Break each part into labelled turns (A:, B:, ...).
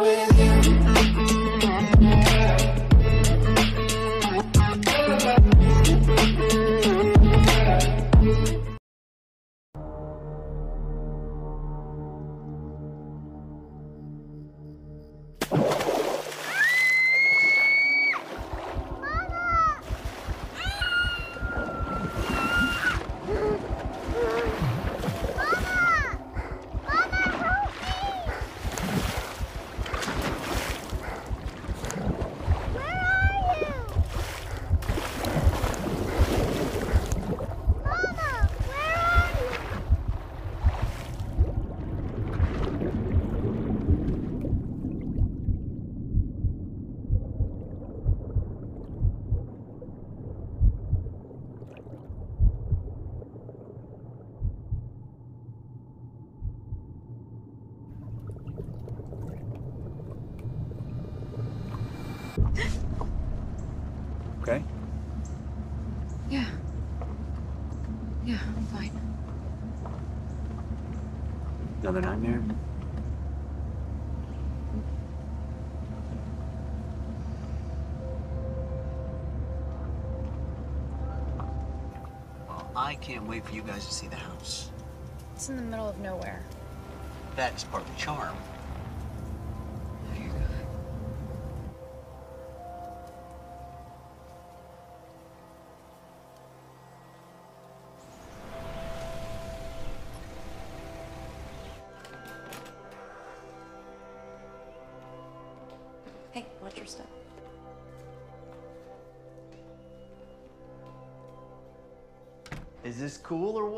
A: Okay? Another nightmare?
B: Well, I can't wait for you guys to see the house.
C: It's in the middle of nowhere.
B: That is part of the charm.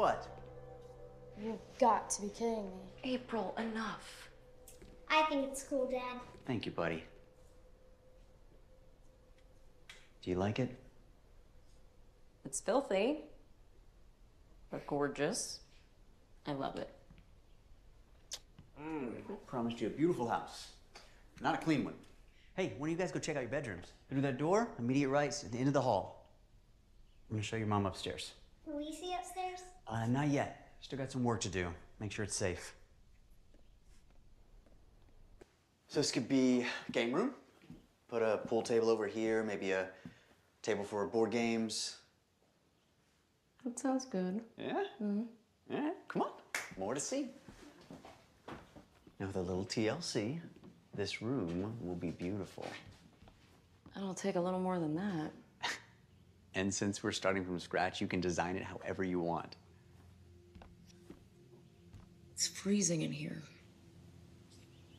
B: What?
D: You've got to be kidding me.
C: April, enough.
E: I think it's cool, Dad.
B: Thank you, buddy. Do you like it?
F: It's filthy, but gorgeous. I love it.
B: Mm, i Promised you a beautiful house. Not a clean one. Hey, when don't you guys go check out your bedrooms? Through that door, immediate rights, at the end of the hall. I'm gonna show your mom upstairs.
E: Can we see upstairs?
B: Uh, not yet. Still got some work to do. Make sure it's safe. So this could be game room. Put a pool table over here, maybe a table for board games.
F: That sounds good.
B: Yeah? Mm-hmm. Yeah, come on. More to see. Now with a little TLC, this room will be beautiful.
F: It'll take a little more than that.
B: And since we're starting from scratch, you can design it however you want.
F: It's freezing in here.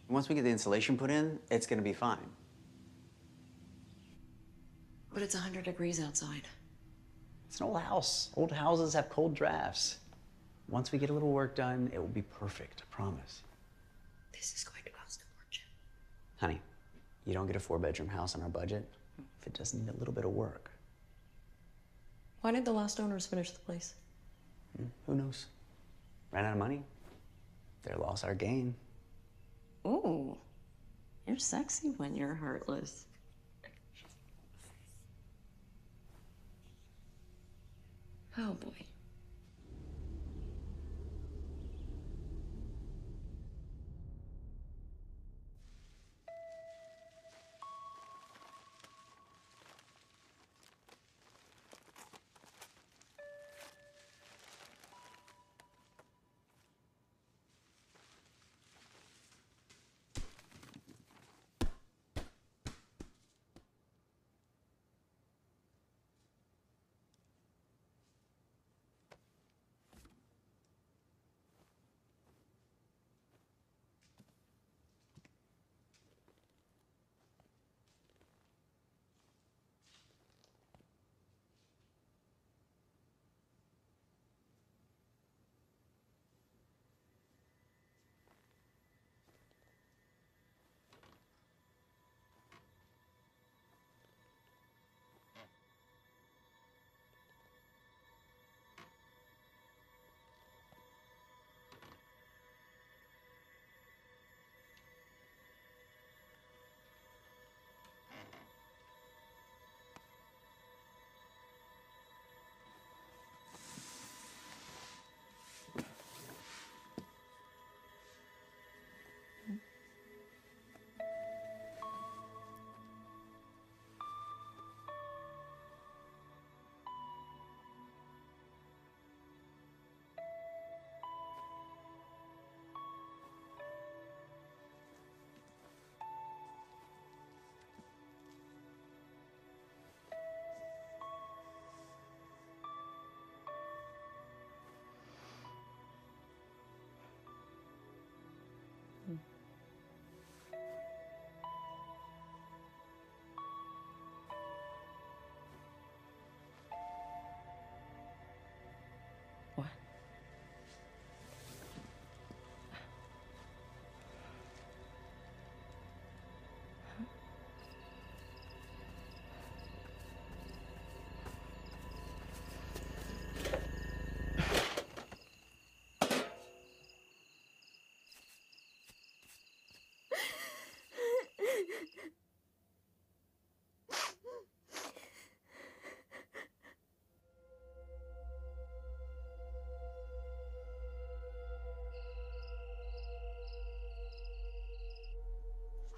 B: Once we get the insulation put in, it's gonna be fine.
F: But it's 100 degrees outside.
B: It's an old house. Old houses have cold drafts. Once we get a little work done, it will be perfect, I promise.
F: This is going to cost a fortune.
B: Honey, you don't get a four bedroom house on our budget if it doesn't need a little bit of work.
F: Why did the last owners finish the place?
B: Hmm, who knows? Ran out of money? Their loss, our gain.
F: Ooh, you're sexy when you're heartless. Oh boy.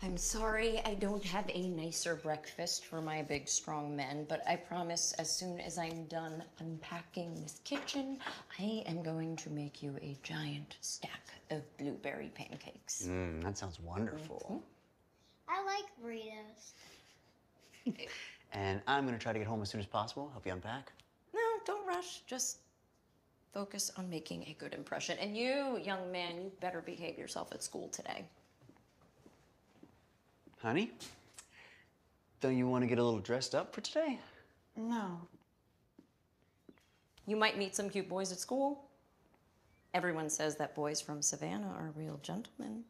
F: I'm sorry I don't have a nicer breakfast for my big strong men, but I promise as soon as I'm done unpacking this kitchen, I am going to make you a giant stack of blueberry pancakes.
B: Mm, that sounds wonderful. Mm -hmm.
E: I like burritos.
B: And I'm gonna try to get home as soon as possible. Help you unpack.
F: No, don't rush. Just focus on making a good impression. And you, young man, you better behave yourself at school today.
B: Honey, don't you want to get a little dressed up for today?
G: No.
F: You might meet some cute boys at school. Everyone says that boys from Savannah are real gentlemen.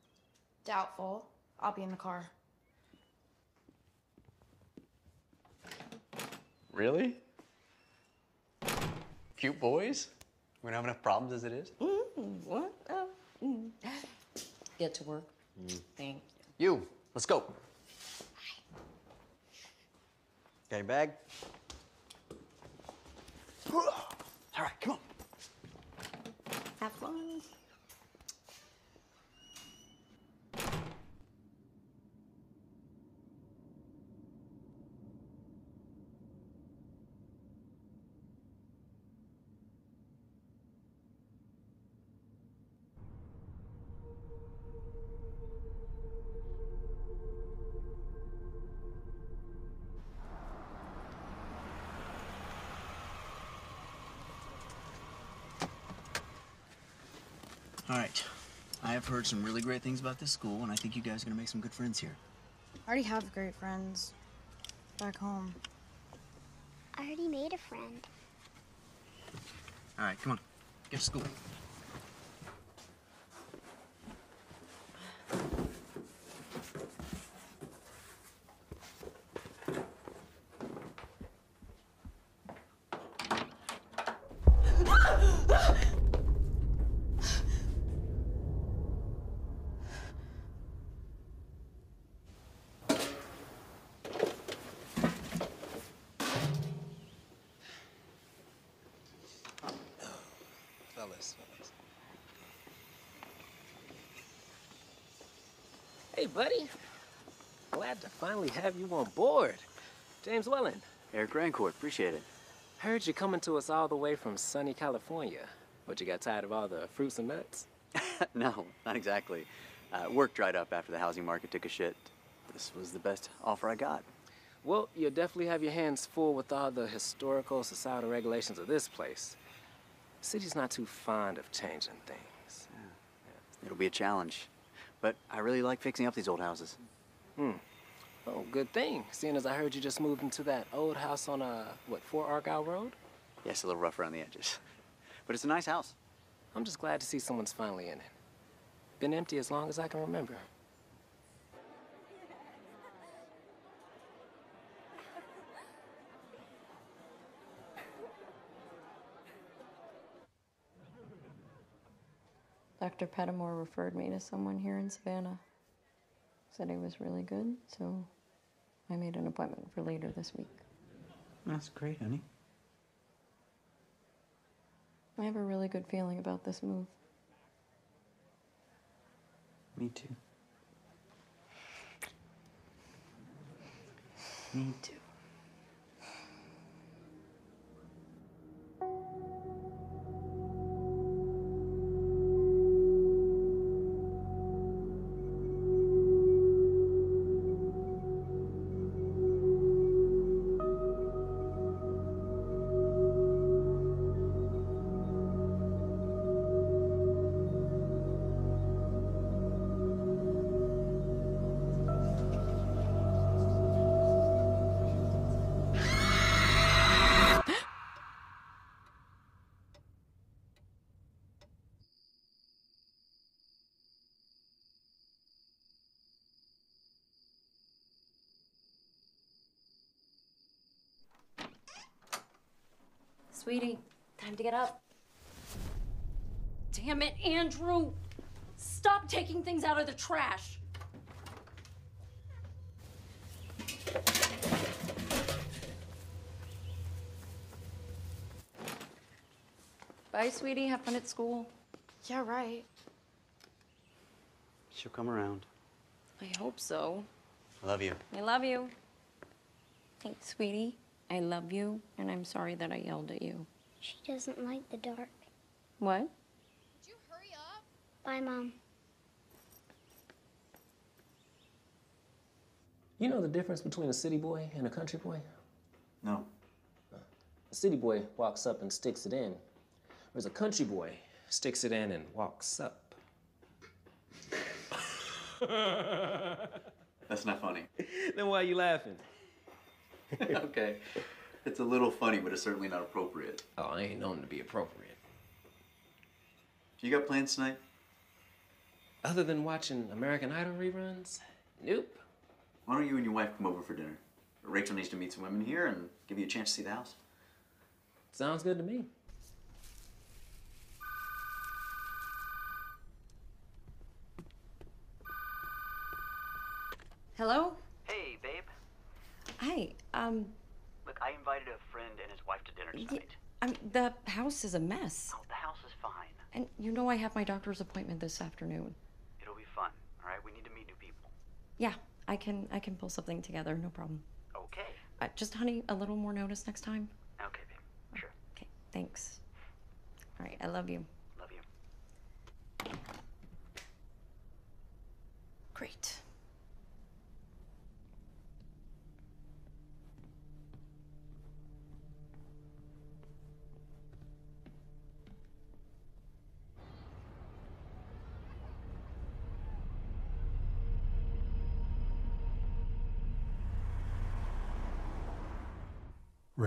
G: Doubtful. I'll be in the car.
B: Really? Cute boys? We don't have enough problems as it is.
F: Mm, what? Oh, mm. Get to work. Thank you.
B: You, let's go. Got your bag? All right, come on.
F: Have fun.
B: I have heard some really great things about this school, and I think you guys are gonna make some good friends here.
G: I already have great friends back home.
E: I already made a friend.
B: All right, come on. Get to school.
H: Buddy. Glad to finally have you on board. James Welland,
I: Eric Rancourt, appreciate it.
H: heard you coming to us all the way from sunny California. But you got tired of all the fruits and nuts?
I: no, not exactly. Uh, work dried up after the housing market took a shit. This was the best offer I got.
H: Well, you'll definitely have your hands full with all the historical societal regulations of this place. The City's not too fond of changing things.
I: It'll be a challenge. But I really like fixing up these old houses. Hmm.
H: Oh, good thing, seeing as I heard you just moved into that old house on, uh, what, 4 Argyle Road?
I: Yeah, it's a little rough around the edges. But it's a nice house.
H: I'm just glad to see someone's finally in it. Been empty as long as I can remember.
J: Dr. Pettimore referred me to someone here in Savannah. Said he was really good, so I made an appointment for later this week.
B: That's great, honey.
J: I have a really good feeling about this move.
B: Me too. Me too.
F: Time get up. Damn it, Andrew! Stop taking things out of the trash.
J: Bye, sweetie. Have fun at school.
G: Yeah, right.
B: She'll come around.
C: I hope so.
B: I love you.
C: I love you. Thanks, sweetie. I love you, and I'm sorry that I yelled at you.
E: She doesn't like the dark.
C: What? Would you hurry up?
E: Bye, Mom.
H: You know the difference between a city boy and a country boy?
B: No.
H: A city boy walks up and sticks it in, whereas a country boy sticks it in and walks up.
A: That's not funny.
H: then why are you laughing?
A: okay. It's a little funny, but it's certainly not appropriate.
H: Oh, I ain't known to be appropriate.
A: Do you got plans tonight?
H: Other than watching American Idol reruns? Nope.
A: Why don't you and your wife come over for dinner? Rachel needs to meet some women here and give you a chance to see the house.
H: Sounds good to me.
C: Hello?
B: Hey, babe.
C: Hi. Um,
B: Look, I invited a friend and his wife to dinner
C: y- um, the house is a mess.
B: Oh, the house is fine.
C: And you know I have my doctor's appointment this afternoon.
B: It'll be fun. All right, we need to meet new people.
C: Yeah, I can I can pull something together, no problem.
B: Okay.
C: Uh, just honey, a little more notice next time.
B: Okay, babe. Sure.
C: Okay, thanks. All right, I love you.
B: Love you.
C: Great.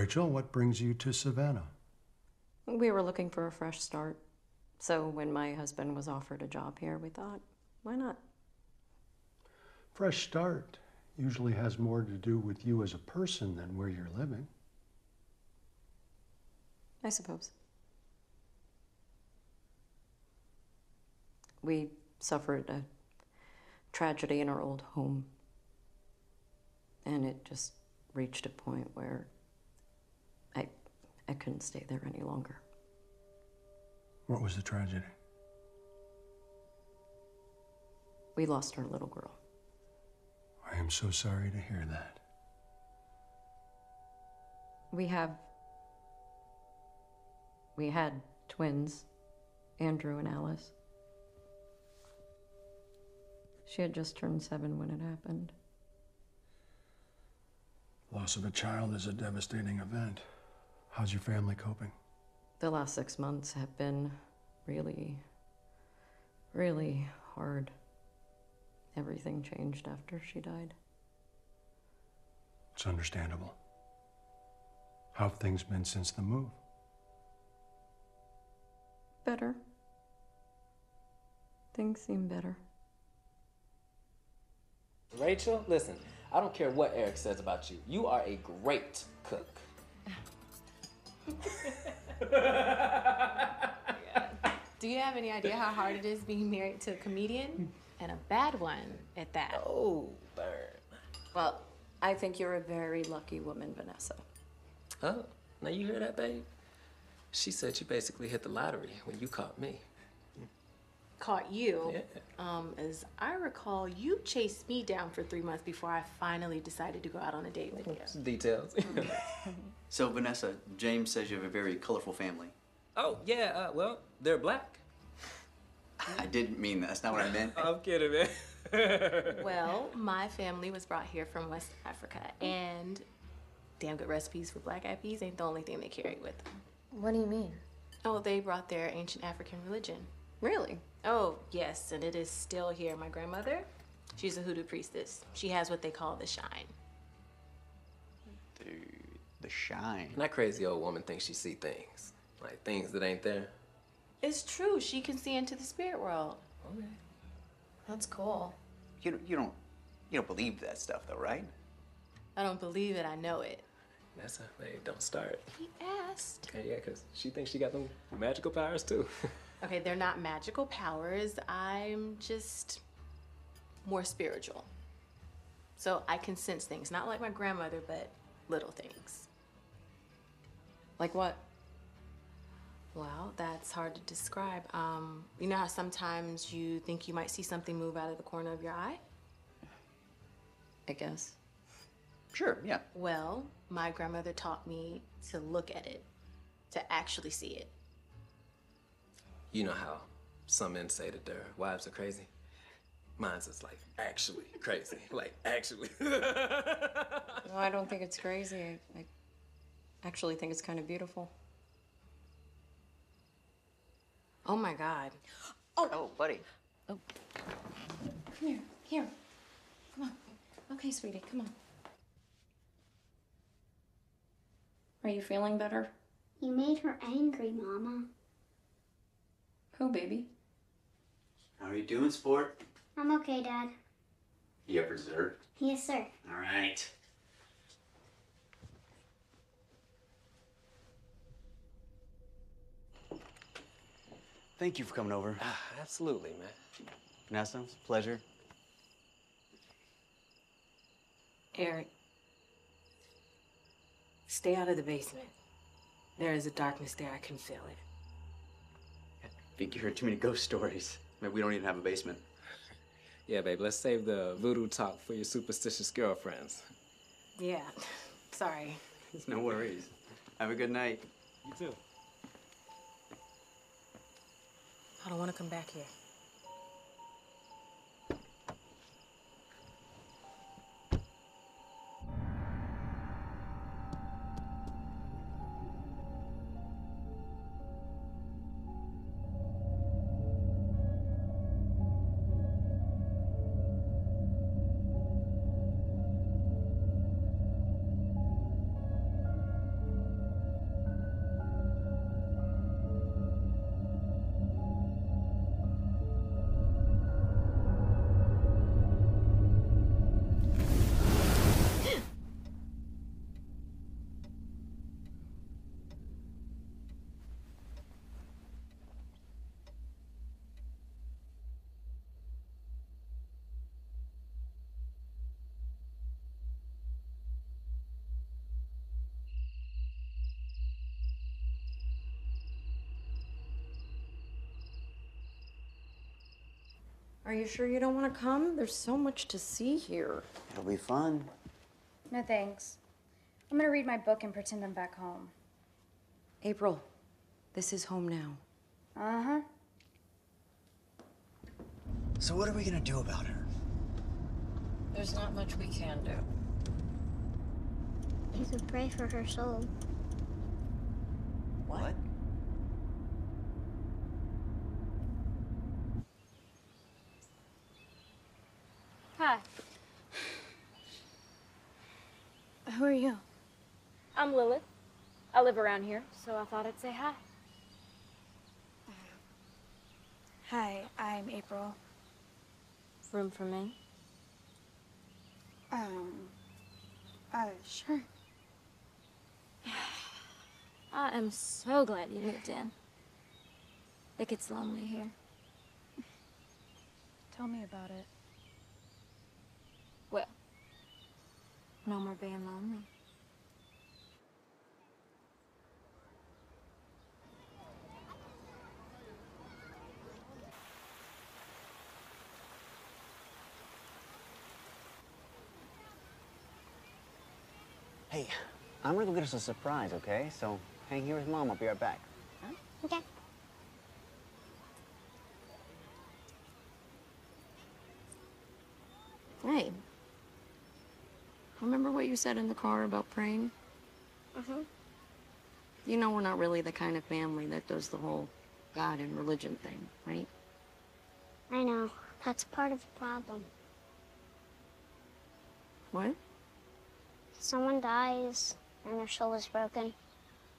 K: Rachel, what brings you to Savannah?
F: We were looking for a fresh start. So when my husband was offered a job here, we thought, why not?
K: Fresh start usually has more to do with you as a person than where you're living.
F: I suppose. We suffered a tragedy in our old home. And it just reached a point where I couldn't stay there any longer.
K: What was the tragedy?
F: We lost our little girl.
K: I am so sorry to hear that.
F: We have we had twins, Andrew and Alice. She had just turned seven when it happened.
K: Loss of a child is a devastating event. How's your family coping?
F: The last six months have been really, really hard. Everything changed after she died.
K: It's understandable. How have things been since the move?
F: Better. Things seem better.
H: Rachel, listen, I don't care what Eric says about you. You are a great cook.
L: Do you have any idea how hard it is being married to a comedian? And a bad one at that.
H: Oh, burn.
F: Well, I think you're a very lucky woman, Vanessa.
H: Oh, now you hear that, babe? She said you basically hit the lottery when you caught me.
L: Caught you.
H: Yeah.
L: Um, as I recall, you chased me down for three months before I finally decided to go out on a date with you.
H: Details.
A: So, Vanessa, James says you have a very colorful family.
H: oh, yeah, uh, well, they're black.
A: I didn't mean that. That's not what I meant.
H: I'm kidding, man.
L: Well, my family was brought here from West Africa, and damn good recipes for black eyed peas ain't the only thing they carry with them.
D: What do you mean?
L: Oh, they brought their ancient African religion.
F: Really?
L: Oh, yes, and it is still here. My grandmother, she's a hoodoo priestess. She has what they call the shine.
A: Dude, the shine.
H: And that crazy old woman thinks she see things. Like things that ain't there.
L: It's true. She can see into the spirit world.
H: Okay.
D: That's cool.
A: You, don't- you don't you don't believe that stuff though, right?
L: I don't believe it. I know it.
H: That's a babe, don't start.
L: He asked.
H: Okay, yeah, because she thinks she got them magical powers too.
L: Okay, they're not magical powers. I'm just more spiritual. So I can sense things, not like my grandmother, but little things.
F: Like what?
L: Well, that's hard to describe. Um, you know how sometimes you think you might see something move out of the corner of your eye?
F: I guess.
B: Sure, yeah.
L: Well, my grandmother taught me to look at it, to actually see it.
H: You know how some men say that their wives are crazy? Mine's is like actually crazy. Like actually.
F: No, I don't think it's crazy. I, I actually think it's kind of beautiful.
L: Oh my God.
B: Oh, buddy. Oh.
C: Come here, here. Come on. Okay, sweetie, come on. Are you feeling better?
E: You made her angry, Mama.
F: Who, baby?
B: How are you doing, sport?
E: I'm okay, Dad.
B: You up for dessert?
E: Yes, sir.
B: All right. Thank you for coming over.
H: Ah, Absolutely, man.
B: Vanessa, it's a pleasure.
L: Eric, stay out of the basement. There is a darkness there. I can feel it.
B: I think you heard too many ghost stories. Maybe we don't even have a basement.
H: Yeah, babe, let's save the voodoo talk for your superstitious girlfriends.
L: Yeah. Sorry.
B: no worries. Have a good night.
H: You too.
L: I don't want to come back here.
F: Are you sure you don't want to come? There's so much to see here.
B: It'll be fun.
D: No thanks. I'm gonna read my book and pretend I'm back home.
F: April, this is home now.
D: Uh huh.
B: So what are we gonna do about her?
F: There's not much we can do.
E: You could pray for her soul.
B: What?
D: Hi. Who are you? I'm Lilith. I live around here, so I thought I'd say hi. Hi, I'm April.
C: Room for me?
D: Um, uh, sure.
M: I am so glad you moved in. It gets lonely here.
D: Tell me about it.
M: Well, no more being lonely.
B: Hey, I'm gonna go get us a surprise, okay? So hang here with mom. I'll be right back.
E: Okay.
F: Hey. Remember what you said in the car about praying?
E: Uh-huh.
F: You know we're not really the kind of family that does the whole God and religion thing, right?
E: I know. That's part of the problem.
F: What?
E: Someone dies and their soul is broken.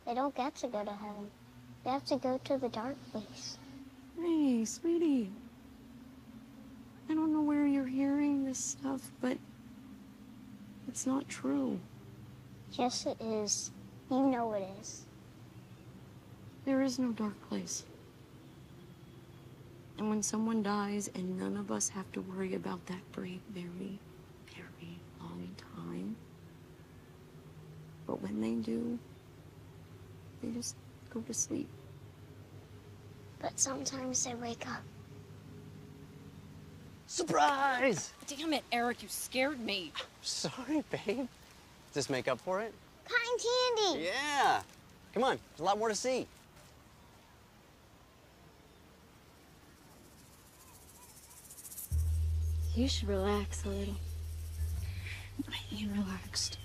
E: They don't get to go to heaven. They have to go to the dark place.
F: Hey, sweetie. I don't know where you're hearing this stuff, but it's not true.
E: Yes, it is. You know it is.
F: There is no dark place. And when someone dies and none of us have to worry about that for a very, very long time. But when they do, they just go to sleep.
E: But sometimes they wake up.
B: Surprise!
C: Damn it, Eric, you scared me.
B: Sorry, babe. Does this make up for it?
E: Cotton candy.
B: Yeah. Come on, there's a lot more to see.
M: You should relax a little. I ain't relaxed.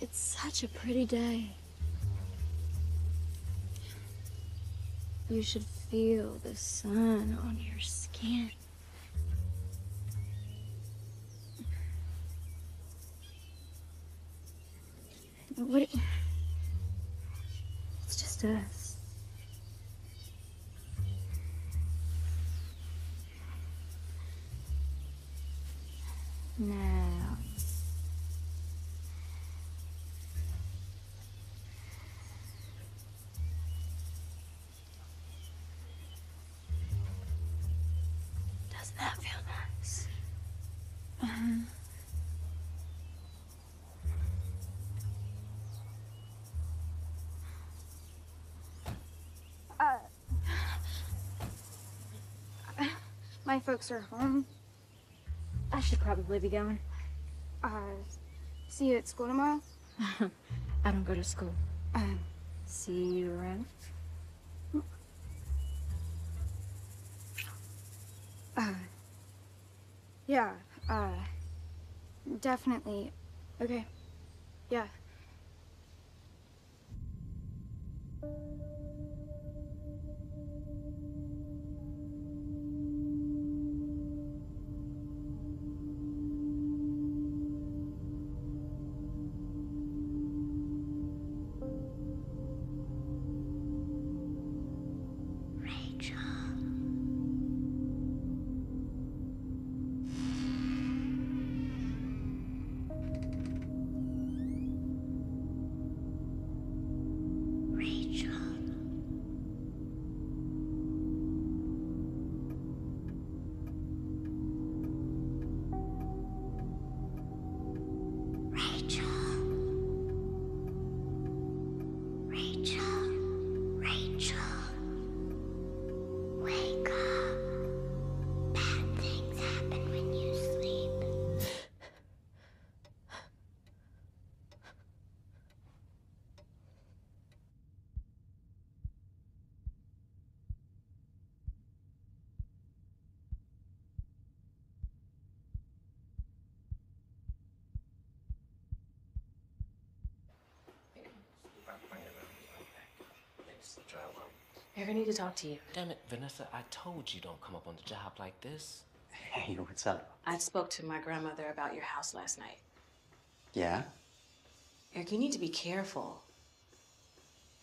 M: It's such a pretty day. You should feel the sun on your skin. What? It's just us. Now.
G: My folks are home.
M: I should probably be going.
G: Uh, see you at school tomorrow.
M: I don't go to school.
G: Um,
M: See you around.
G: uh, yeah. Uh, definitely. Okay. Yeah.
L: I need to talk to you.
H: Damn it, Vanessa, I told you don't come up on the job like this.
B: Hey, what's up?
L: I spoke to my grandmother about your house last night.
B: Yeah?
L: Eric, you need to be careful.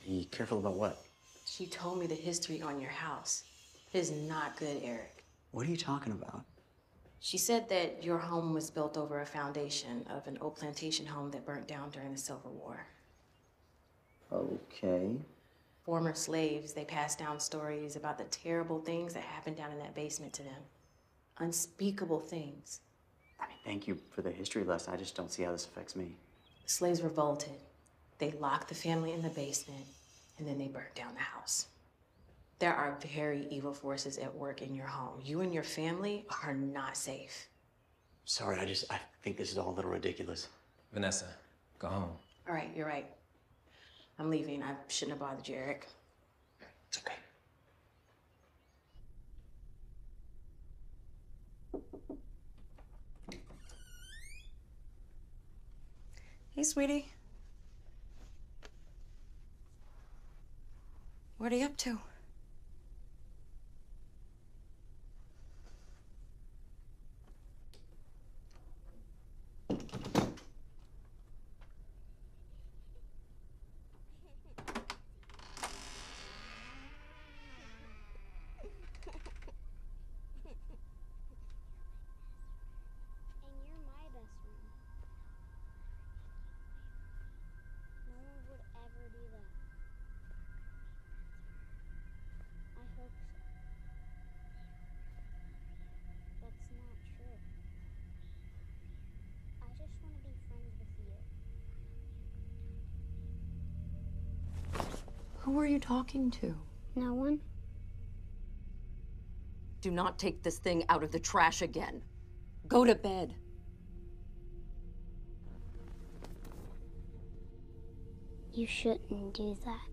B: Be careful about what?
L: She told me the history on your house. It is not good, Eric.
B: What are you talking about?
L: She said that your home was built over a foundation of an old plantation home that burnt down during the Civil War.
B: Okay.
L: Former slaves, they passed down stories about the terrible things that happened down in that basement to them. Unspeakable things.
B: I mean, thank you for the history lesson. I just don't see how this affects me.
L: The slaves revolted. They locked the family in the basement, and then they burnt down the house. There are very evil forces at work in your home. You and your family are not safe.
B: Sorry, I just I think this is all a little ridiculous.
H: Vanessa, go home.
L: All right, you're right. I'm leaving. I shouldn't have bothered you, Eric.
B: It's okay.
C: Hey, sweetie. What are you up to?
E: You.
F: Who are you talking to?
E: No one?
F: do not take this thing out of the trash again. Go to bed.
E: You shouldn't do that.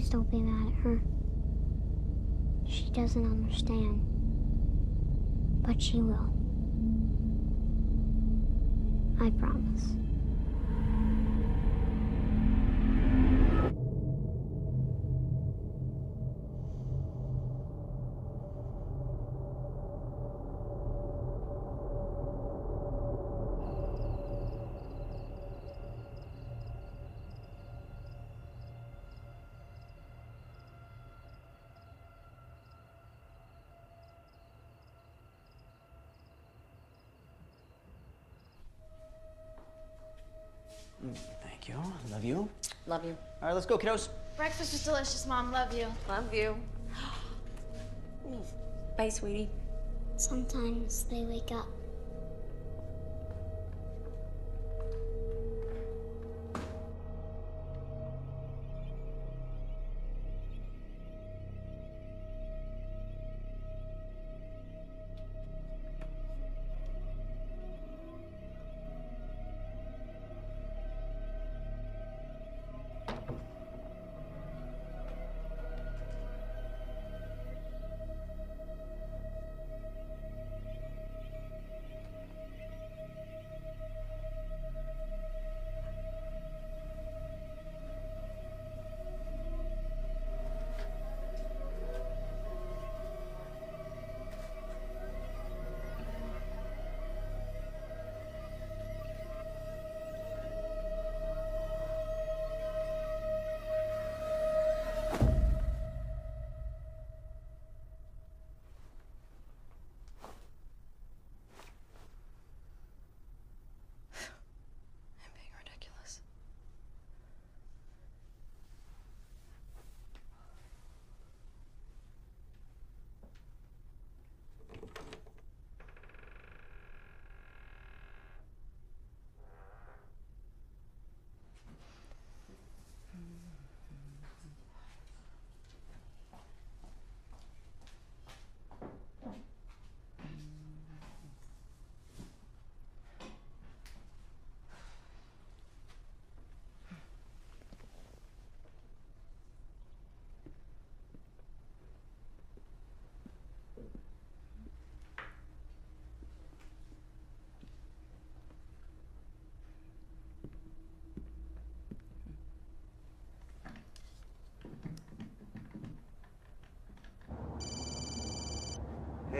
E: Please don't be mad at her. She doesn't understand. But she will. I promise.
B: Thank you. Love you.
F: Love you.
B: All right, let's go, kiddos.
G: Breakfast was delicious, Mom. Love you.
F: Love you. Bye, sweetie.
E: Sometimes they wake up.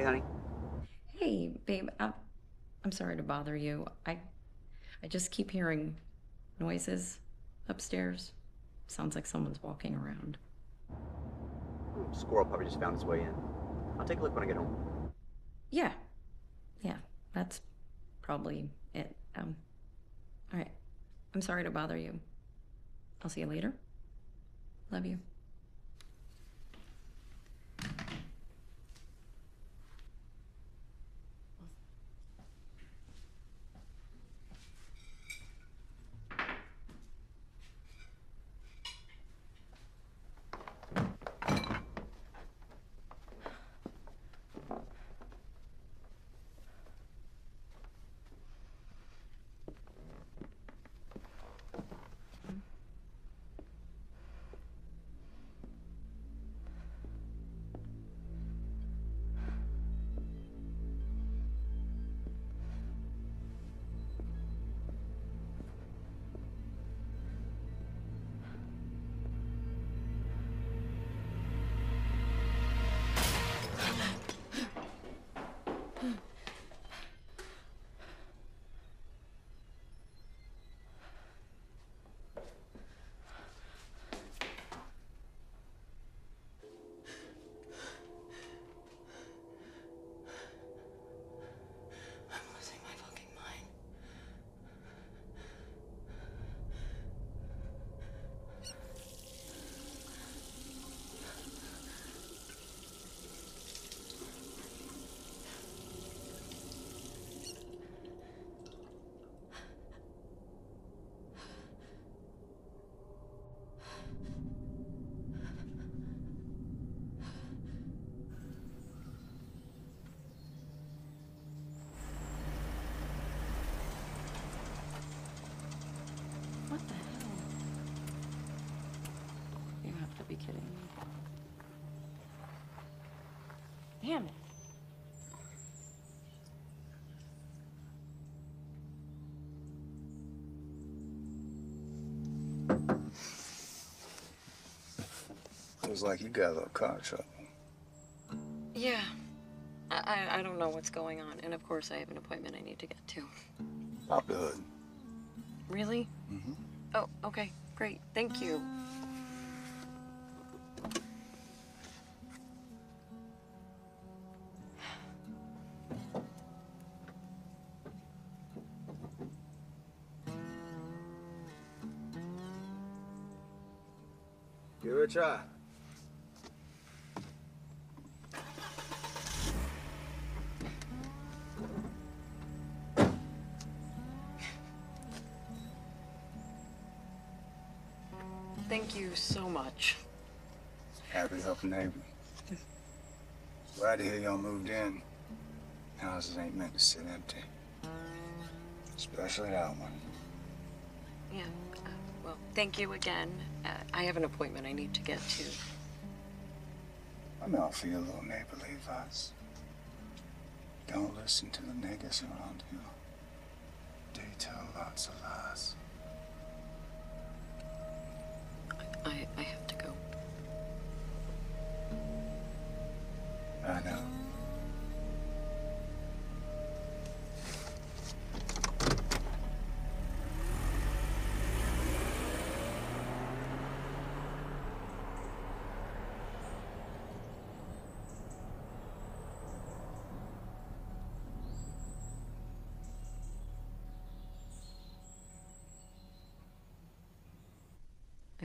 B: Hey, honey.
F: Hey, babe. I'm, I'm sorry to bother you. I, I just keep hearing noises upstairs. Sounds like someone's walking around.
B: Squirrel probably just found its way in. I'll take a look when I get home.
F: Yeah, yeah. That's probably it. Um. All right. I'm sorry to bother you. I'll see you later. Love you.
N: Feels like you got a little car trouble.
F: Yeah. I, I, I don't know what's going on. And of course, I have an appointment I need to get to.
N: Pop the hood.
F: Really?
N: Mm-hmm.
F: Oh, okay. Great. Thank you.
N: Give it a try.
F: Thank you so much.
N: Happy to help a neighbor. Glad to hear y'all moved in. Houses ain't meant to sit empty. Especially that one.
F: Yeah. Uh, well, thank you again. Uh, I have an appointment I need to get to.
N: I know I feel a little neighborly advice. Don't listen to the niggas around you. They tell lots of lies.
F: I, have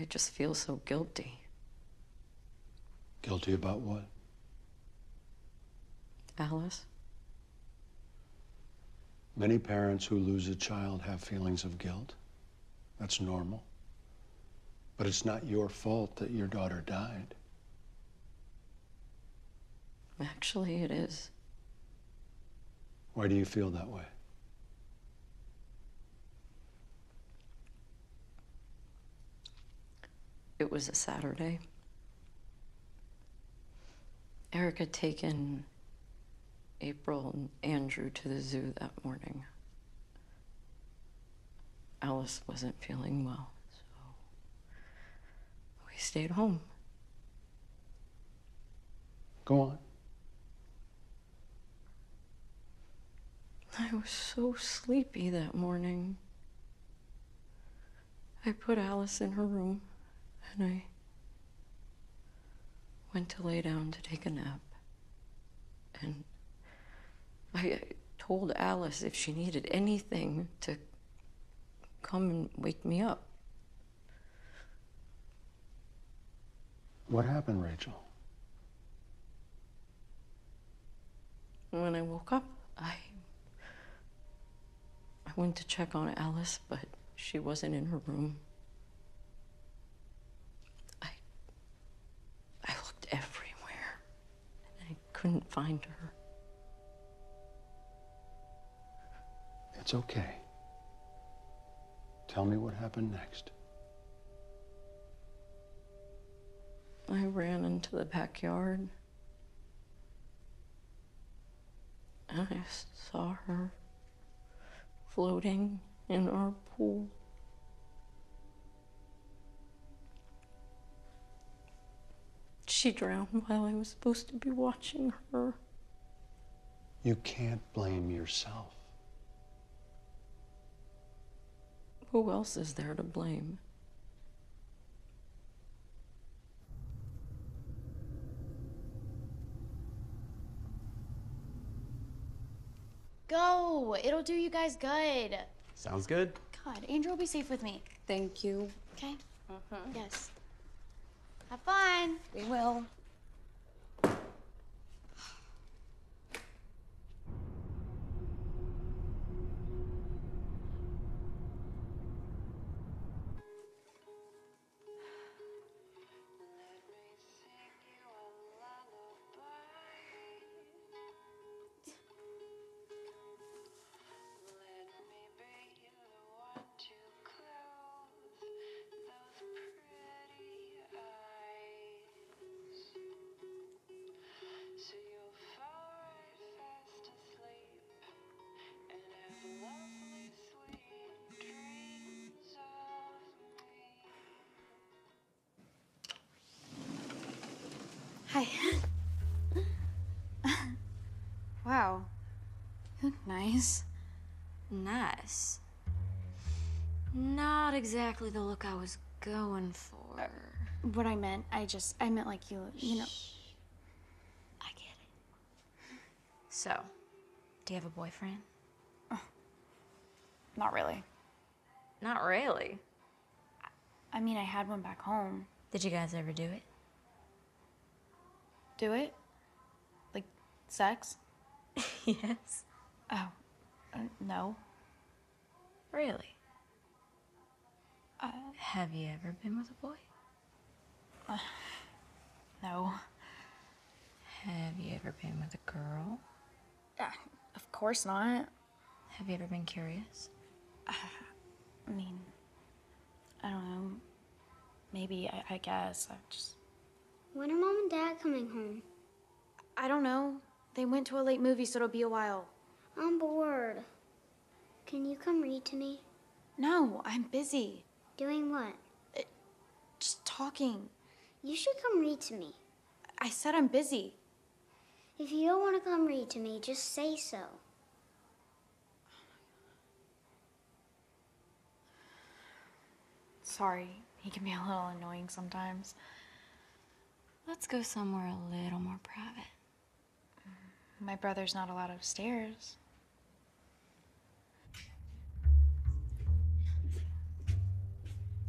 N: I
F: just feel so guilty.
K: Guilty about what?
F: Alice?
K: Many parents who lose a child have feelings of guilt. That's normal. But it's not your fault that your daughter died.
F: Actually, it is.
K: Why do you feel that way?
F: It was a Saturday. Eric had taken April and Andrew to the zoo that morning. Alice wasn't feeling well, so we stayed home.
K: Go on.
F: I was so sleepy that morning. I put Alice in her room and I went to lay down to take a nap. And I told Alice if she needed anything to come and wake me up.
K: What happened, Rachel?
F: When I woke up, I I went to check on Alice, but she wasn't in her room. I I looked everywhere and I couldn't find her.
K: It's okay. Tell me what happened next.
F: I ran into the backyard. And I saw her floating in our pool. She drowned while I was supposed to be watching her.
K: You can't blame yourself.
F: Who else is there to blame?
G: Go! It'll do you guys good.
B: Sounds good.
G: God, Andrew will be safe with me.
F: Thank you.
G: Okay? Mm-hmm. Yes. Have fun.
F: We will.
G: Nice.
M: Nice. Not exactly the look I was going for.
G: What I meant, I just, I meant like you, you know.
M: I get it. So, do you have a boyfriend?
G: Oh, Not really.
M: Not really.
G: I mean, I had one back home.
M: Did you guys ever do it?
G: Do it? Like sex?
M: yes.
G: Oh, uh, no.
M: Really?
G: Uh,
M: Have you ever been with a boy?
G: uh, no.
M: Have you ever been with a girl?
G: Uh, of course not.
M: Have you ever been curious?
G: I mean, I don't know. Maybe, I, I guess. I just.
E: When are mom and dad coming home?
G: I don't know. They went to a late movie, so it'll be a while.
E: I'm bored. Can you come read to me?
G: No, I'm busy.
E: Doing what?
G: Uh, just talking.
E: You should come read to me.
G: I said I'm busy.
E: If you don't want to come read to me, just say so.
G: Sorry, he can be a little annoying sometimes.
M: Let's go somewhere a little more private.
G: My brother's not allowed upstairs.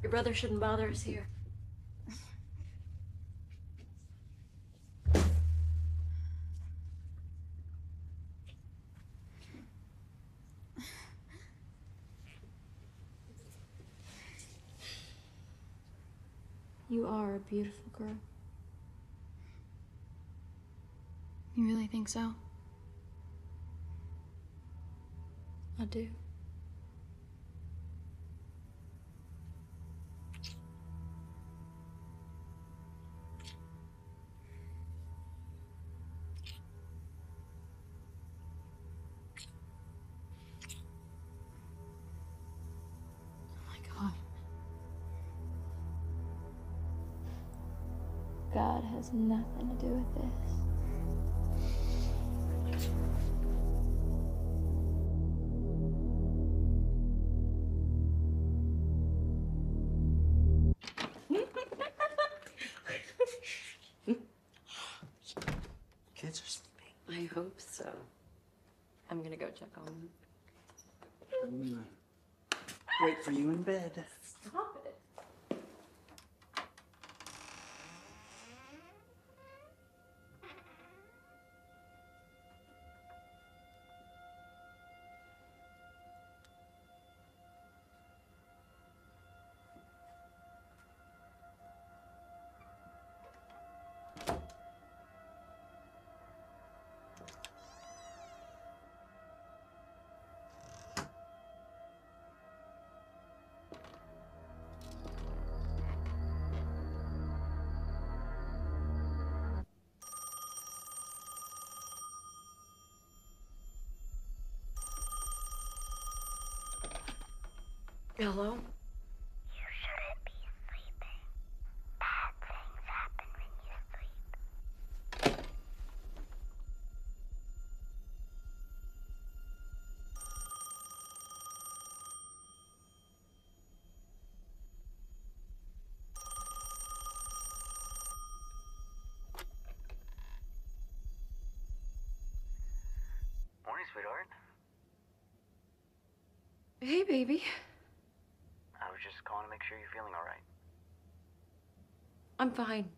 M: Your brother shouldn't bother us here. You are a beautiful girl.
G: You really think so?
M: I do.
G: God
O: has nothing to do with this.
B: Kids are sleeping.
F: I hope so. I'm gonna go check on them.
B: I'm gonna wait for you in bed.
F: Hello?
E: You shouldn't be sleeping. Bad things happen when you sleep.
B: Morning, sweetheart.
F: Hey, baby.
B: I was just calling to make sure you're feeling all right.
F: I'm fine.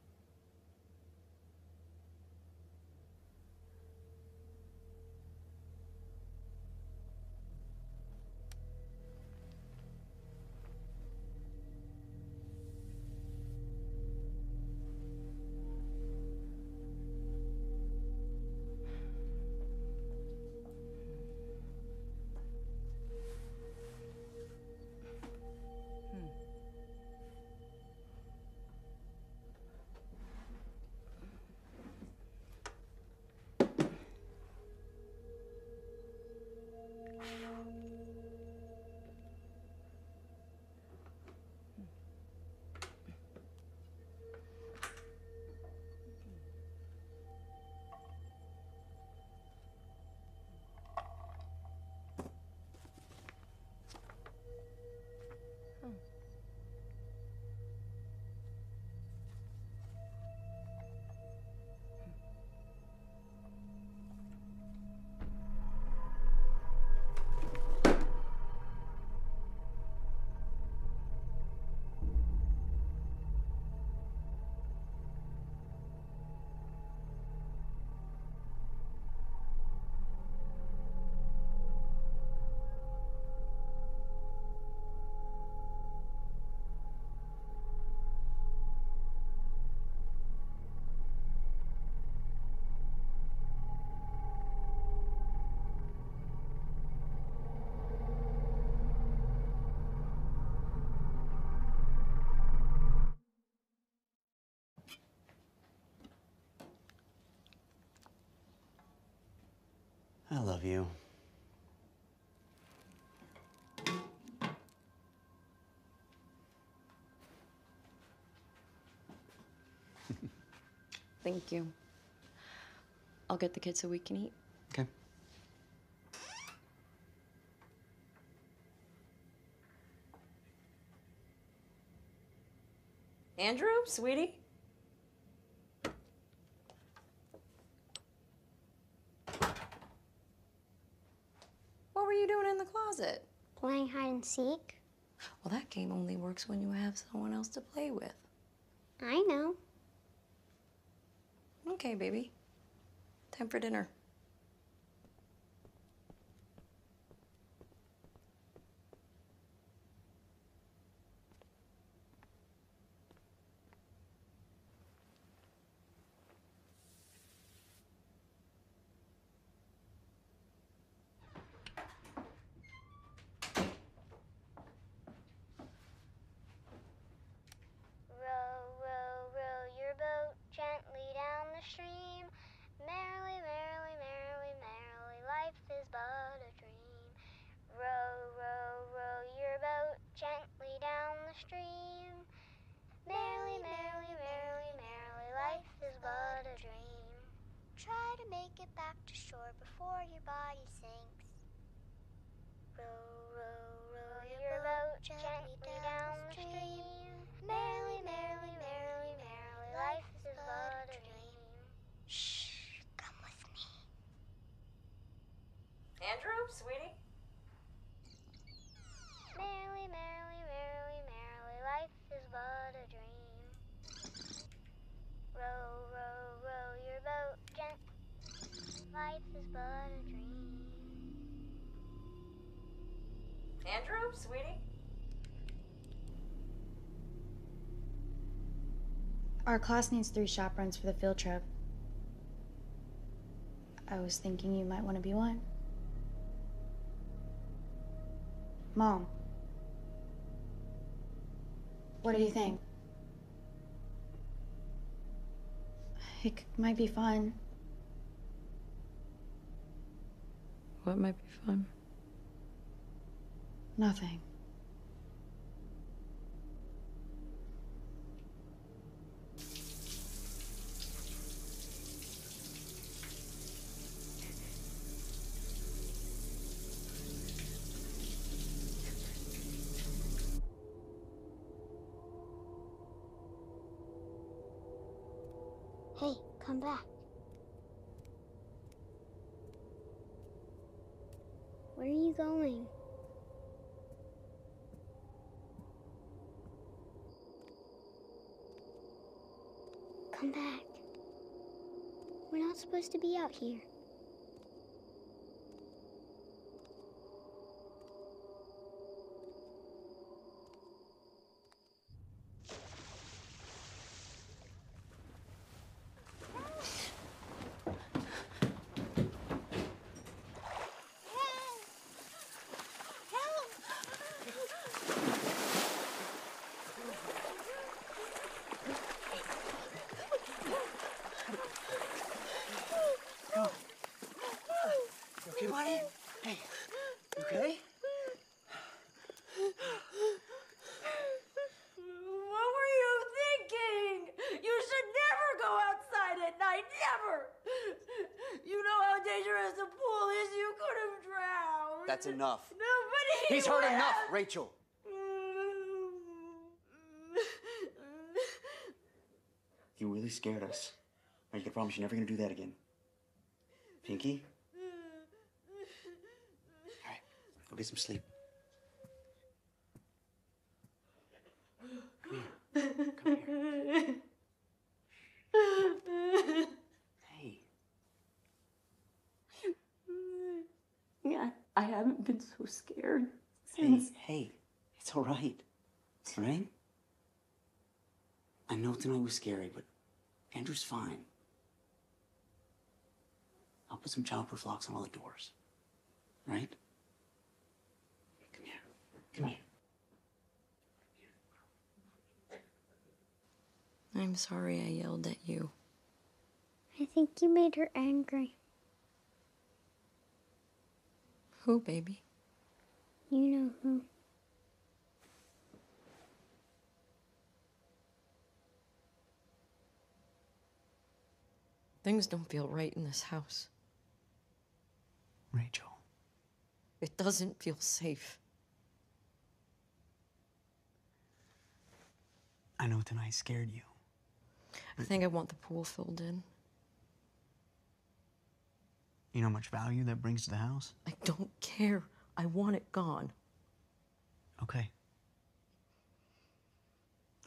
B: I love you.
C: Thank you. I'll get the kids so we can eat.
B: Okay.
F: Andrew, sweetie? What were you doing in the closet?
E: Playing hide and seek.
C: Well, that game only works when you have someone else to play with.
E: I know.
C: Okay, baby. Time for dinner.
G: Our class needs three chaperones for the field trip. I was thinking you might want to be one. Mom. What do you think? It might be fun.
C: What might be fun?
G: Nothing.
E: Hey, come back. Where are you going? Come back. We're not supposed to be out here.
B: You okay, buddy? Hey, you okay?
P: What were you thinking? You should never go outside at night. Never! You know how dangerous the pool is. You could have drowned.
B: That's enough.
P: Nobody.
B: He's heard
P: would
B: enough, Rachel. You really scared us. I can promise you're never gonna do that again. Pinky? All right, go get some sleep. Hey.
Q: Yeah, I haven't been so scared
B: Hey,
Q: since.
B: hey, it's all right. All right? I know tonight was scary, but Andrew's fine. I'll put some childproof locks on all the doors. Right? Come here. Come here.
C: I'm sorry I yelled at you.
E: I think you made her angry.
F: Who, baby?
E: You know who.
F: Things don't feel right in this house.
B: Rachel.
F: It doesn't feel safe.
B: I know tonight scared you.
F: I think I want the pool filled in.
B: You know how much value that brings to the house?
F: I don't care. I want it gone.
B: Okay.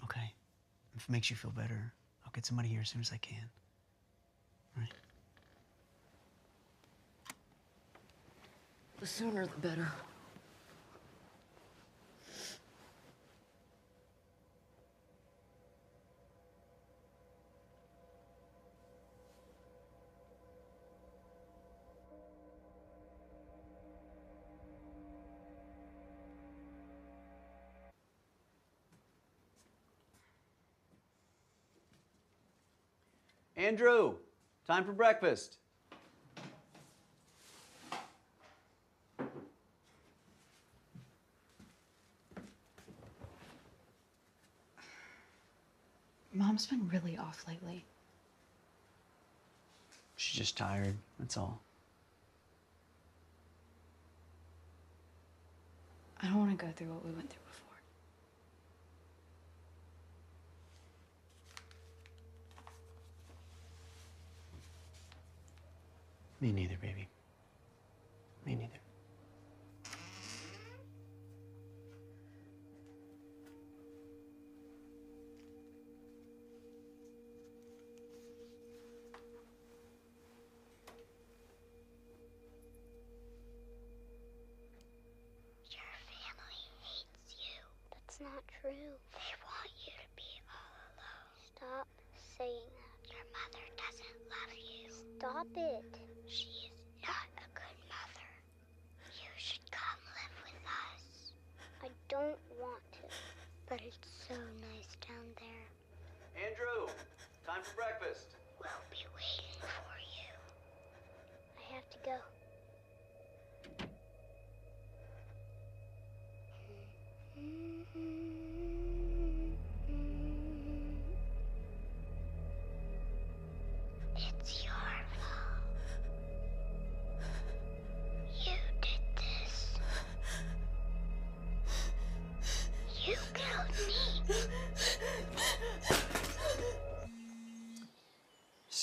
B: Okay. If it makes you feel better, I'll get somebody here as soon as I can. All right.
F: The sooner the better.
B: Andrew, time for breakfast.
G: Mom's been really off lately.
B: She's just tired, that's all.
G: I don't want to go through what we went through before.
B: Me neither, baby. Me neither.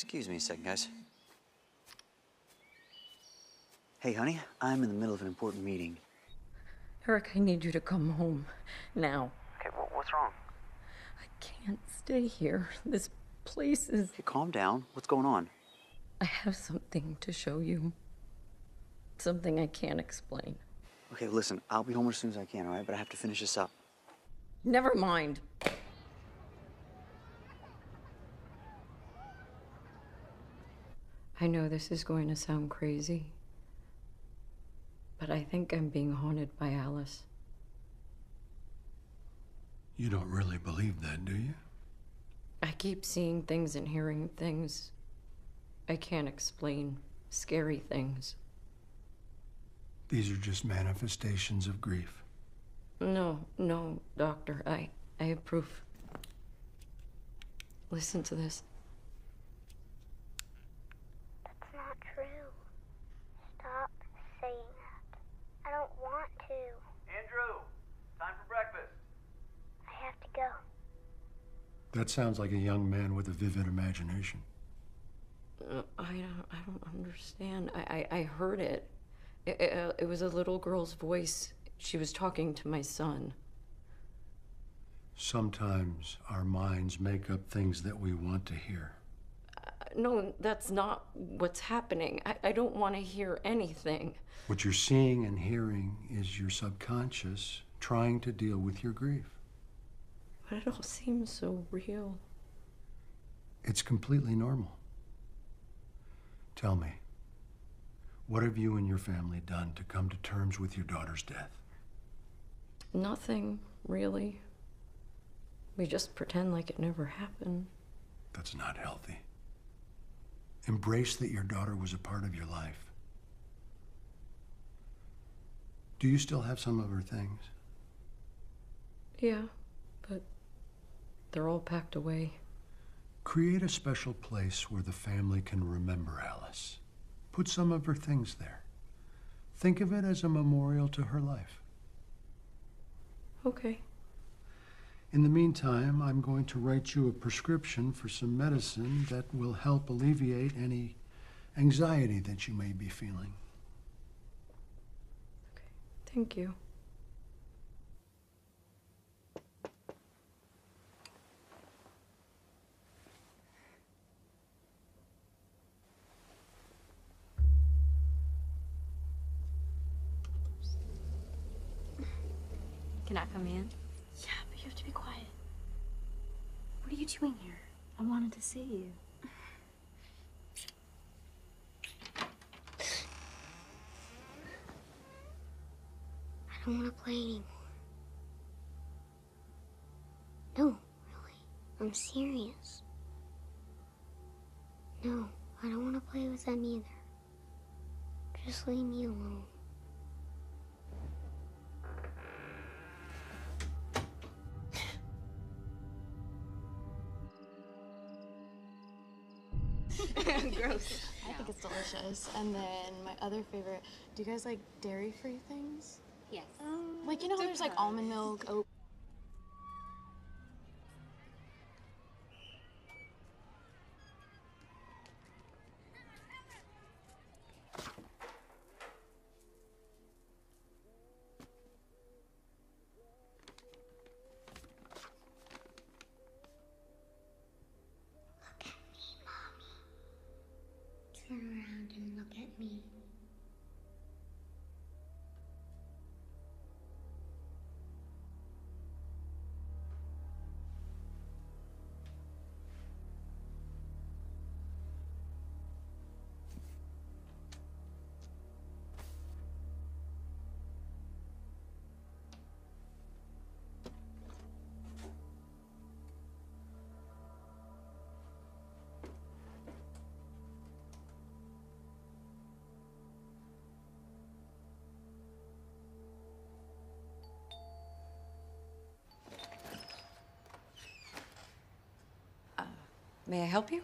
A: Excuse me a second, guys. Hey, honey, I'm in the middle of an important meeting.
F: Eric, I need you to come home now.
A: Okay, well, what's wrong?
F: I can't stay here. This place is.
A: Hey, calm down. What's going on?
F: I have something to show you. Something I can't explain.
A: Okay, listen, I'll be home as soon as I can, all right? But I have to finish this up.
F: Never mind. I know this is going to sound crazy, but I think I'm being haunted by Alice.
K: You don't really believe that, do you?
F: I keep seeing things and hearing things I can't explain. Scary things.
K: These are just manifestations of grief.
F: No, no, Doctor. I, I have proof. Listen to this.
E: That's not true. Stop saying that. I don't want to.
B: Andrew, time for breakfast.
E: I have to go.
K: That sounds like a young man with a vivid imagination.
F: Uh, I don't, I don't understand. I, I, I heard it. It, it. it was a little girl's voice. She was talking to my son.
K: Sometimes our minds make up things that we want to hear.
F: Uh, no, that's not what's happening. I, I don't want to hear anything.
K: What you're seeing and hearing is your subconscious trying to deal with your grief.
F: But it all seems so real.
K: It's completely normal. Tell me, what have you and your family done to come to terms with your daughter's death?
F: Nothing, really. We just pretend like it never happened.
K: That's not healthy. Embrace that your daughter was a part of your life. Do you still have some of her things?
F: Yeah, they're all packed away.
K: Create a special place where the family can remember Alice. Put some of her things there. Think of it as a memorial to her life.
F: Okay.
K: In the meantime, I'm going to write you a prescription for some medicine that will help alleviate any anxiety that you may be feeling. Okay.
F: Thank you.
M: Can I come in?
G: Yeah, but you have to be quiet.
M: What are you doing here? I wanted to see you.
E: I don't want to play anymore. No, really. I'm serious. No, I don't want to play with them either. Just leave me alone.
G: Gross. I think it's delicious. And then my other favorite, do you guys like dairy-free things?
M: Yes.
G: Um, like, you know how there's like almond milk, oat.
E: Look at me.
F: May I help you?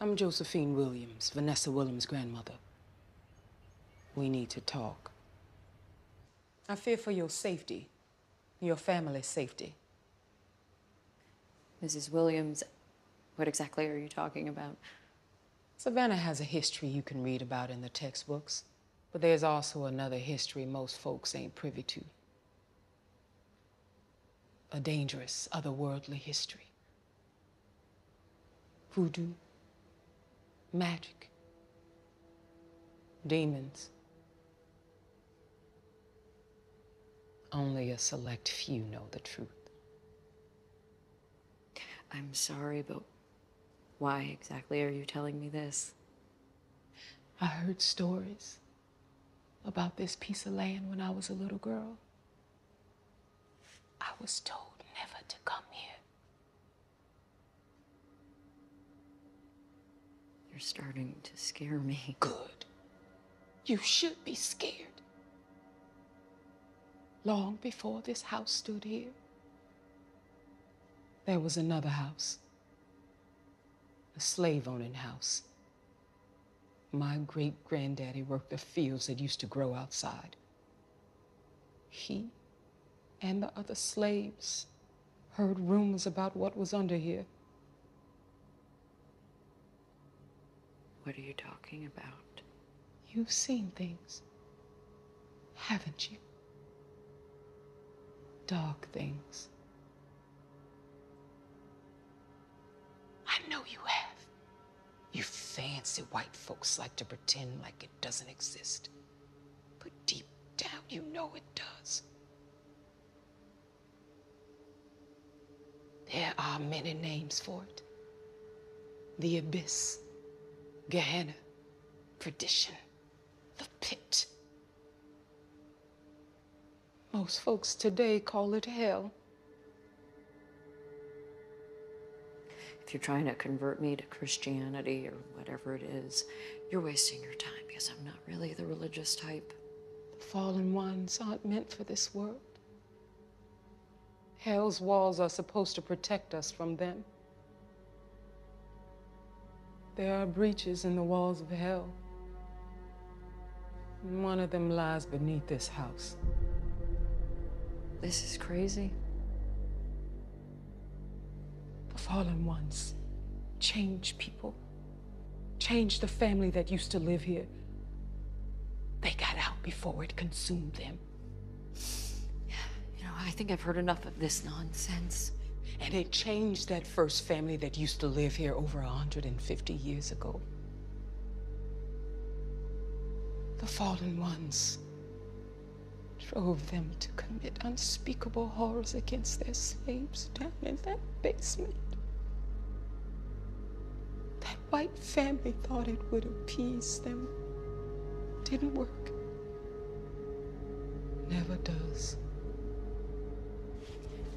R: I'm Josephine Williams, Vanessa Williams' grandmother. We need to talk. I fear for your safety, your family's safety.
F: Mrs. Williams, what exactly are you talking about?
R: Savannah has a history you can read about in the textbooks, but there's also another history most folks ain't privy to. A dangerous, otherworldly history. Voodoo, magic, demons. Only a select few know the truth.
F: I'm sorry, but why exactly are you telling me this?
R: I heard stories about this piece of land when I was a little girl. I was told never to come here.
F: You're starting to scare me.
R: Good. You should be scared. Long before this house stood here, there was another house. A slave owning house. My great granddaddy worked the fields that used to grow outside. He and the other slaves heard rumors about what was under here.
F: What are you talking about?
R: You've seen things, haven't you? Dark things. I know you have. You fancy white folks like to pretend like it doesn't exist. But deep down, you know it does. There are many names for it the abyss, Gehenna, perdition, the pit. Most folks today call it hell.
F: If you're trying to convert me to Christianity or whatever it is, you're wasting your time because I'm not really the religious type.
R: The fallen ones aren't meant for this world. Hell's walls are supposed to protect us from them. There are breaches in the walls of hell. And one of them lies beneath this house.
F: This is crazy.
R: The fallen ones change people, change the family that used to live here. They got out before it consumed them.
F: Yeah, you know, I think I've heard enough of this nonsense.
R: And it changed that first family that used to live here over 150 years ago. The fallen ones drove them to commit unspeakable horrors against their slaves down in that basement. That white family thought it would appease them. Didn't work. Never does.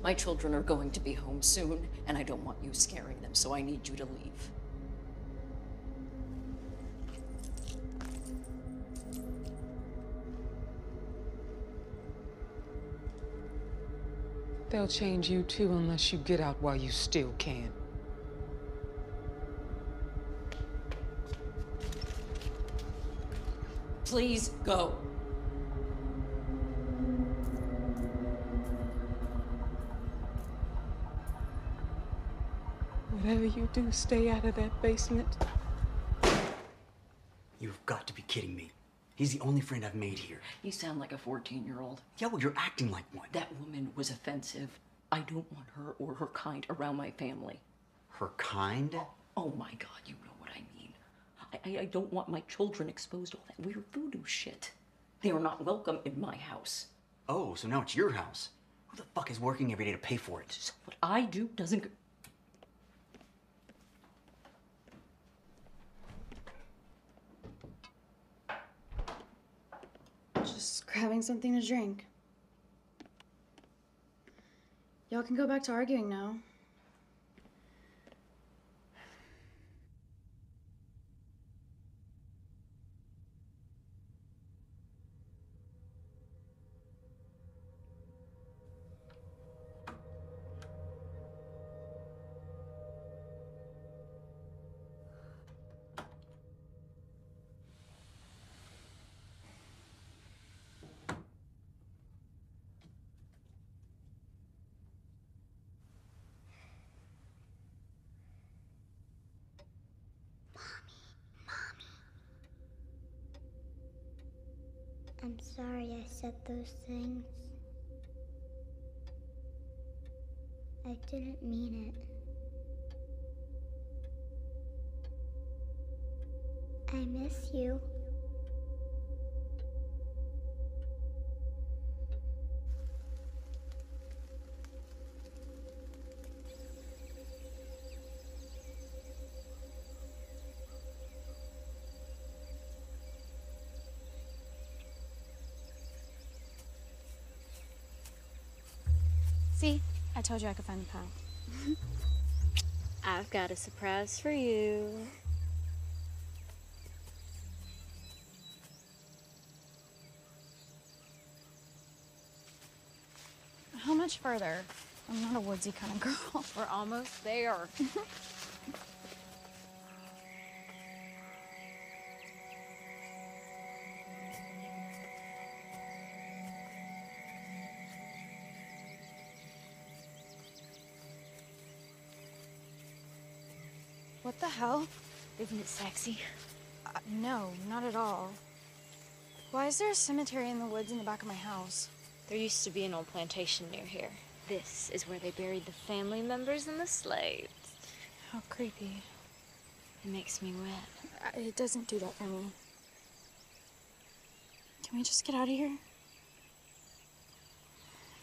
F: My children are going to be home soon, and I don't want you scaring them, so I need you to leave.
R: They'll change you too unless you get out while you still can.
F: Please go.
R: Whatever you do, stay out of that basement.
B: You've got to be kidding me. He's the only friend I've made here.
F: You sound like a 14 year old.
B: Yeah, well, you're acting like one.
F: That woman was offensive. I don't want her or her kind around my family.
B: Her kind?
F: Oh, oh my god, you know what I mean. I, I, I don't want my children exposed to all that weird voodoo shit. They are not welcome in my house.
B: Oh, so now it's your house. Who the fuck is working every day to pay for it?
F: So what I do doesn't. go-
G: Just grabbing something to drink. Y'all can go back to arguing now.
E: I'm sorry I said those things. I didn't mean it. I miss you.
G: See? I told you I could find the path.
M: I've got a surprise for you.
G: How much further? I'm not a woodsy kind of girl.
M: We're almost there. Isn't it sexy?
G: Uh, no, not at all. Why is there a cemetery in the woods in the back of my house?
M: There used to be an old plantation near here. This is where they buried the family members and the slaves.
G: How creepy.
M: It makes me wet.
G: Uh, It doesn't do that for me. Can we just get out of here?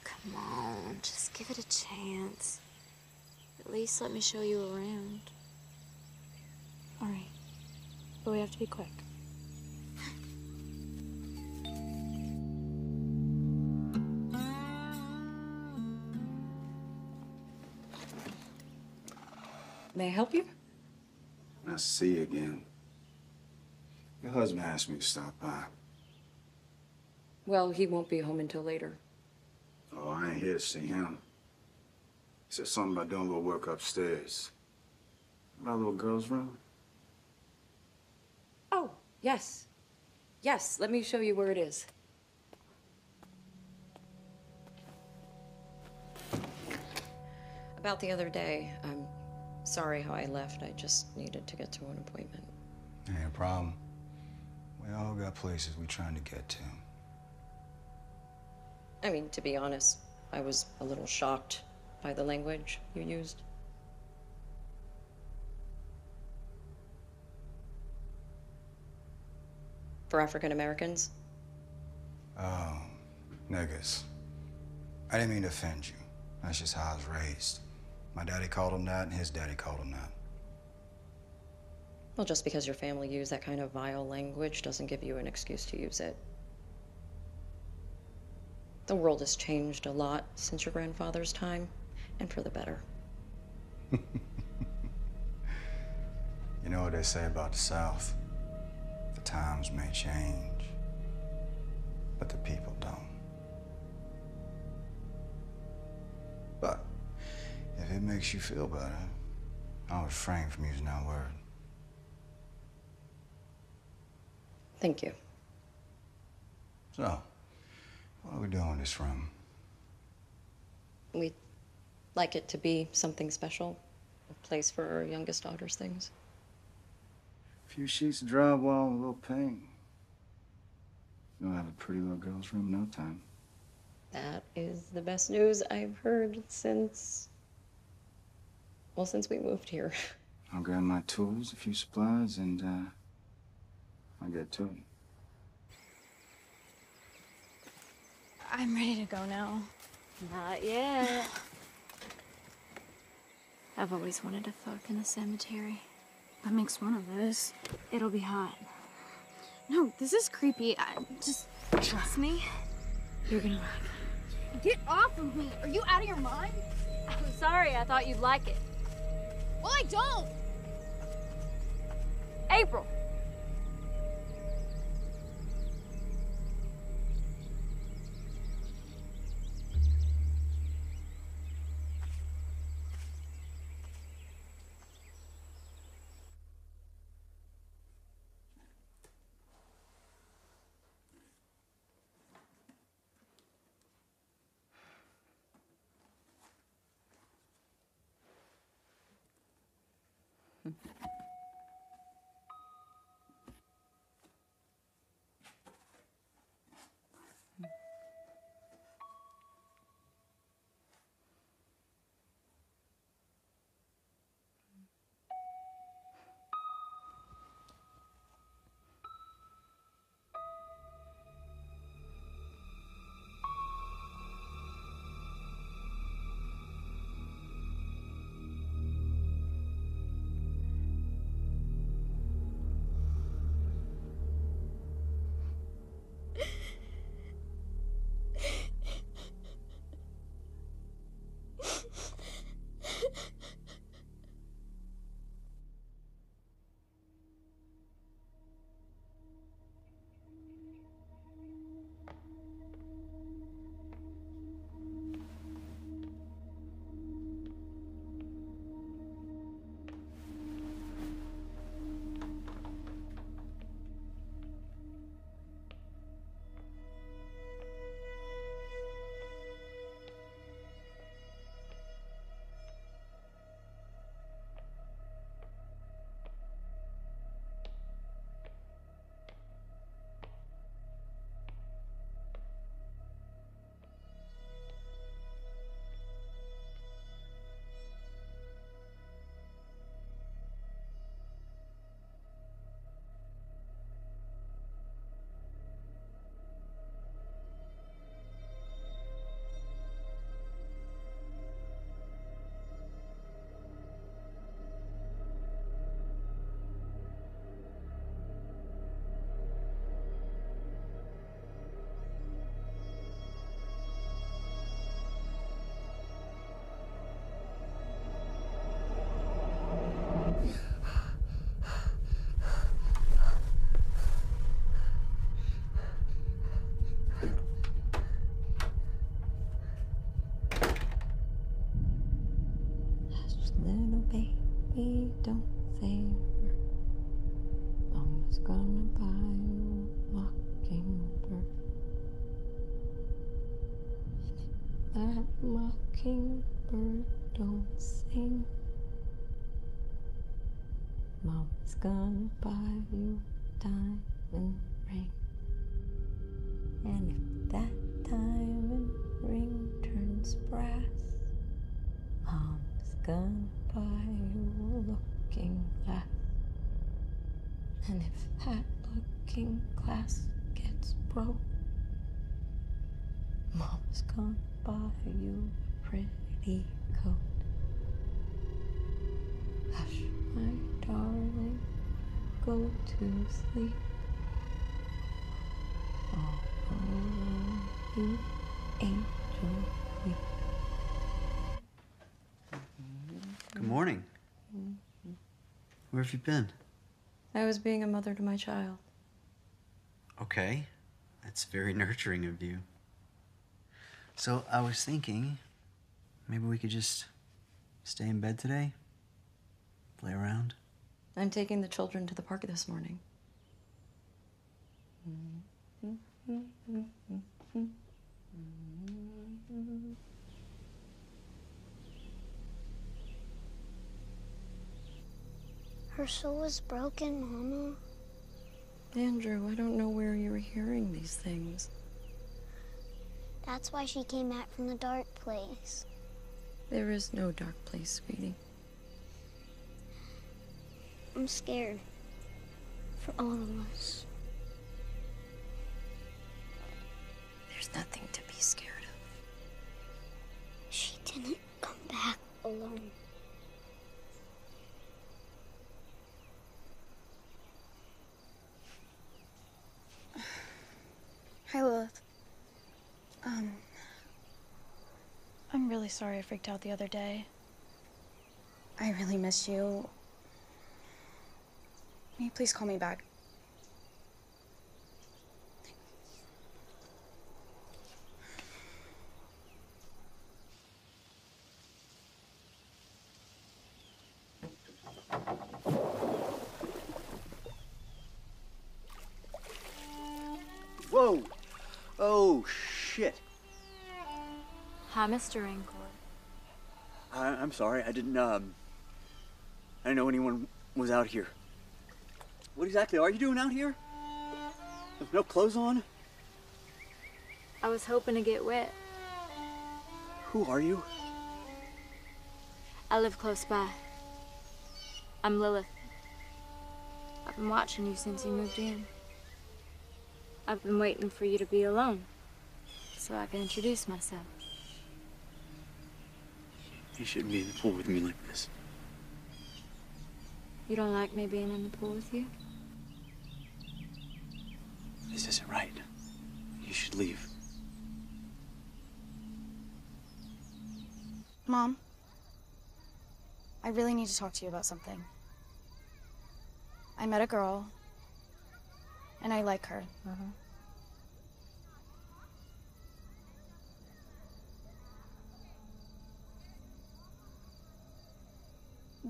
M: Come on, just give it a chance. At least let me show you around.
G: All right. But we have to be quick.
F: May I help you?
N: Nice to see you again. Your husband asked me to stop by.
F: Well, he won't be home until later.
N: Oh, I ain't here to see him. He said something about doing a little work upstairs. My little girl's room?
F: Yes. Yes, let me show you where it is. About the other day, I'm sorry how I left. I just needed to get to an appointment.
N: Ain't a problem. We all got places we're trying to get to.
F: I mean, to be honest, I was a little shocked by the language you used. For African Americans?
N: Oh, niggas. I didn't mean to offend you. That's just how I was raised. My daddy called him that, and his daddy called him that.
F: Well, just because your family used that kind of vile language doesn't give you an excuse to use it. The world has changed a lot since your grandfather's time, and for the better.
N: You know what they say about the South? Times may change, but the people don't. But if it makes you feel better, I'll refrain from using that word.
F: Thank you.
N: So, what are we doing with this room?
F: We'd like it to be something special, a place for our youngest daughter's things.
N: A few sheets of drywall and a little paint. You'll have a pretty little girl's room in no time.
F: That is the best news I've heard since. Well, since we moved here.
N: I'll grab my tools, a few supplies, and uh, I'll get to it.
G: I'm ready to go now.
M: Not yet. I've always wanted to fuck in the cemetery.
G: That makes one of us.
M: It'll be hot.
G: No, this is creepy. I, just trust me.
M: You're gonna
G: Get off of me. Are you out of your mind?
M: I'm sorry, I thought you'd like it.
G: Well, I don't.
M: April!
F: Mm-hmm. Looking glass gets broke, Mom's gonna buy you a pretty coat. Hush, my darling, go to sleep. Alone, you angel weep.
B: Good morning. Mm-hmm. Where have you been?
F: I was being a mother to my child.
B: Okay. That's very nurturing of you. So I was thinking maybe we could just stay in bed today? Play around?
F: I'm taking the children to the park this morning.
E: Her soul is broken, Mama.
F: Andrew, I don't know where you're hearing these things.
E: That's why she came back from the dark place.
F: There is no dark place, sweetie.
E: I'm scared. For all of us.
F: There's nothing to be scared of.
E: She didn't come back alone.
G: Hi, Lilith. Um, I'm really sorry I freaked out the other day. I really miss you. Will you please call me back?
A: Whoa! Oh, shit.
M: Hi, Mr.
A: Rancourt. I'm sorry. I didn't, um. I didn't know anyone was out here. What exactly are you doing out here? With no clothes on?
M: I was hoping to get wet.
A: Who are you?
M: I live close by. I'm Lilith. I've been watching you since you moved in. I've been waiting for you to be alone so I can introduce myself.
A: You shouldn't be in the pool with me like this.
M: You don't like me being in the pool with you?
A: This isn't right. You should leave.
G: Mom, I really need to talk to you about something. I met a girl, and I like her. Mm-hmm.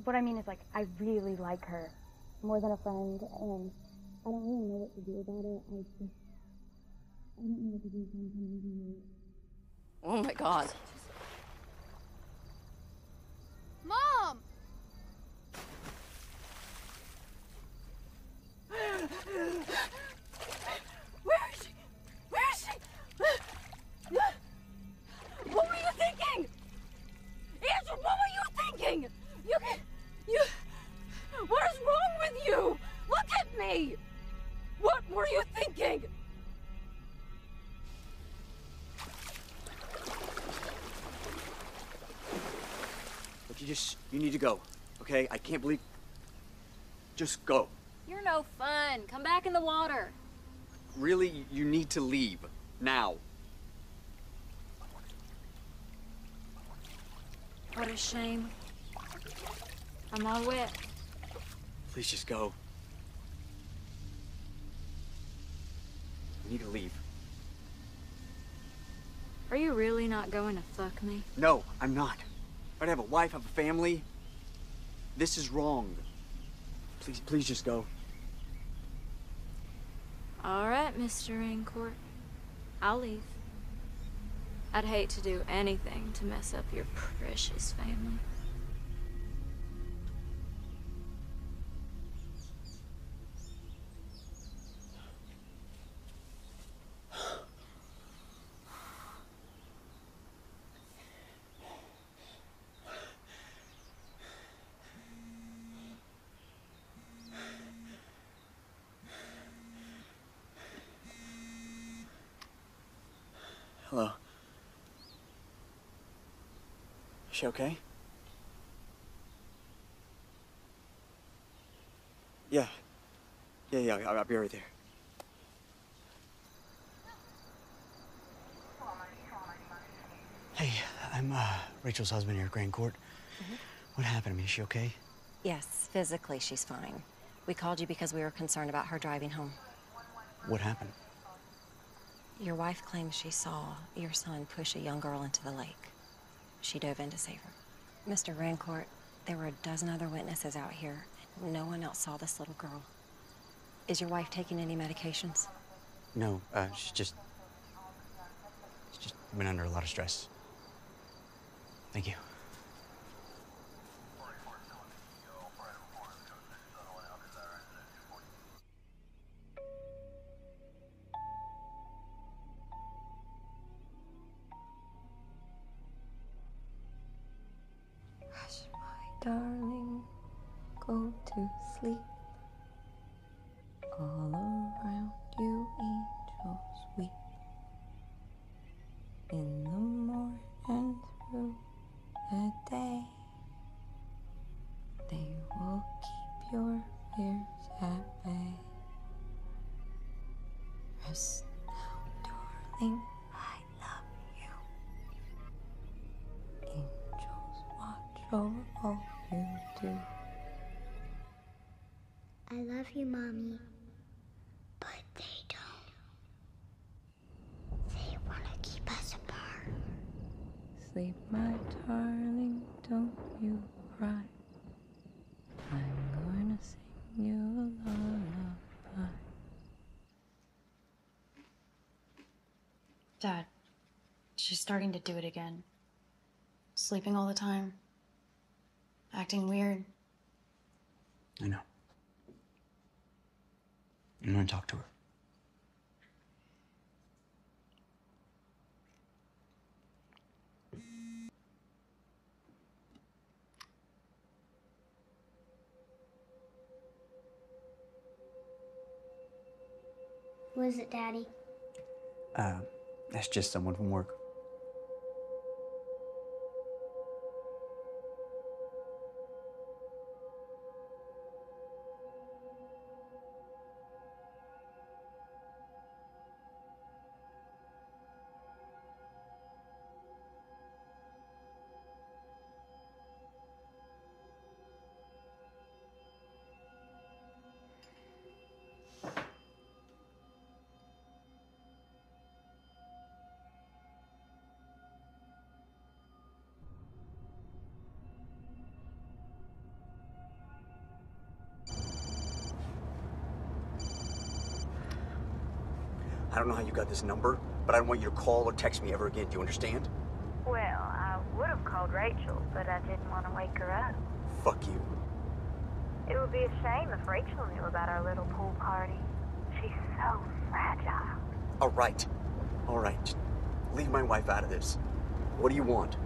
S: What I mean is, like, I really like her more than a friend, and I don't really know what to do about it. I just, I don't know what to do sometimes.
F: Oh my god.
P: Mom! me! What were you thinking?
A: Look, you just. You need to go, okay? I can't believe. Just go.
M: You're no fun. Come back in the water.
A: Really, you need to leave. Now.
M: What a shame. I'm all wet.
A: Please just go. You need to leave.
M: Are you really not going to fuck me?
A: No, I'm not. I'd have a wife, I have a family. This is wrong. Please, please just go.
M: All right, Mr. Rancourt. I'll leave. I'd hate to do anything to mess up your precious family.
B: Hello. Is she okay? Yeah. Yeah, yeah, I'll, I'll be right there. Hey, I'm uh, Rachel's husband here at Grand Court. What happened? to me? is she okay?
T: Yes, physically she's fine. We called you because we were concerned about her driving home.
B: What happened?
T: Your wife claims she saw your son push a young girl into the lake. She dove in to save her. Mr. Rancourt, there were a dozen other witnesses out here, no one else saw this little girl. Is your wife taking any medications?
B: No, uh, she's just. She's just been under a lot of stress. Thank you.
G: Starting to do it again. Sleeping all the time. Acting weird.
B: I know. I'm gonna talk to her.
E: What is it, Daddy?
B: Uh, that's just someone from work. This number, but I don't want you to call or text me ever again. Do you understand?
U: Well, I would have called Rachel, but I didn't want to wake her up.
B: Fuck you.
U: It would be a shame if Rachel knew about our little pool party. She's so fragile.
B: All right. All right. Just leave my wife out of this. What do you want?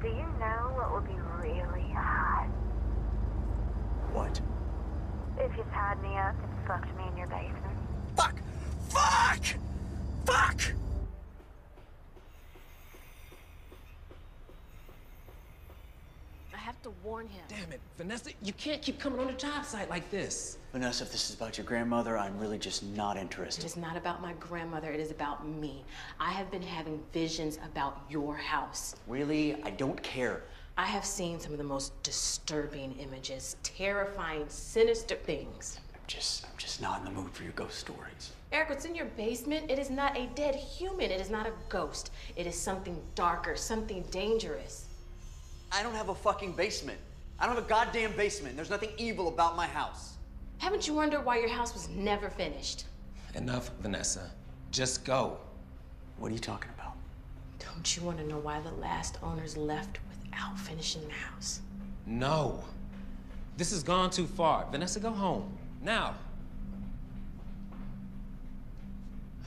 U: Do you know what would be really hot?
B: What?
U: If you tied me up and fucked me in your basement.
B: Fuck! Fuck! Fuck!
L: I have to warn him.
H: Damn it, Vanessa, you can't keep coming on the job site like this.
B: Vanessa, if this is about your grandmother, I'm really just not interested.
L: It is not about my grandmother, it is about me. I have been having visions about your house.
B: Really? I don't care.
L: I have seen some of the most disturbing images, terrifying, sinister things.
B: I'm just, I'm just not in the mood for your ghost stories.
L: Eric, what's in your basement? It is not a dead human. It is not a ghost. It is something darker, something dangerous.
B: I don't have a fucking basement. I don't have a goddamn basement. There's nothing evil about my house.
L: Haven't you wondered why your house was never finished?
H: Enough, Vanessa. Just go.
B: What are you talking about?
L: Don't you want to know why the last owners left without finishing the house?
H: No. This has gone too far. Vanessa, go home. Now.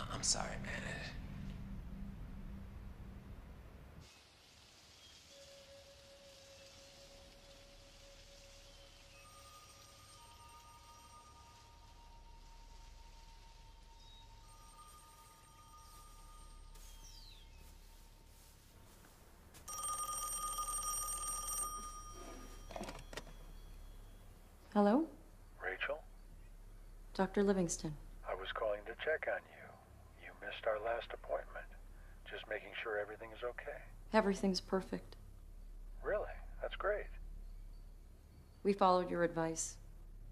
H: I'm sorry, man.
F: Hello?
V: Rachel,
F: Dr. Livingston.
V: I was calling to check on you. You missed our last appointment. Just making sure everything is okay.
F: Everything's perfect.
V: Really? That's great.
F: We followed your advice.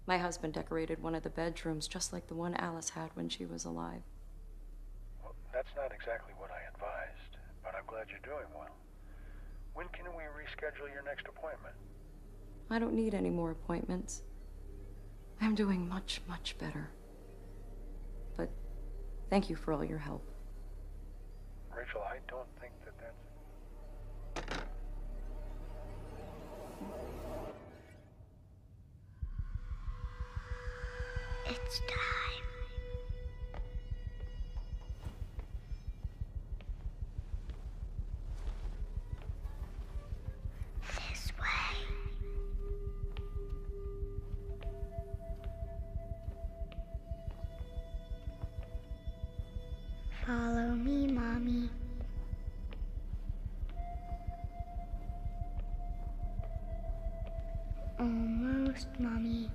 F: My husband decorated one of the bedrooms just like the one Alice had when she was alive.
V: Well, that's not exactly what I advised, but I'm glad you're doing well. When can we reschedule your next appointment?
F: I don't need any more appointments. I'm doing much, much better. But thank you for all your help.
V: Rachel, I don't think that that's.
E: It's time. Mommy.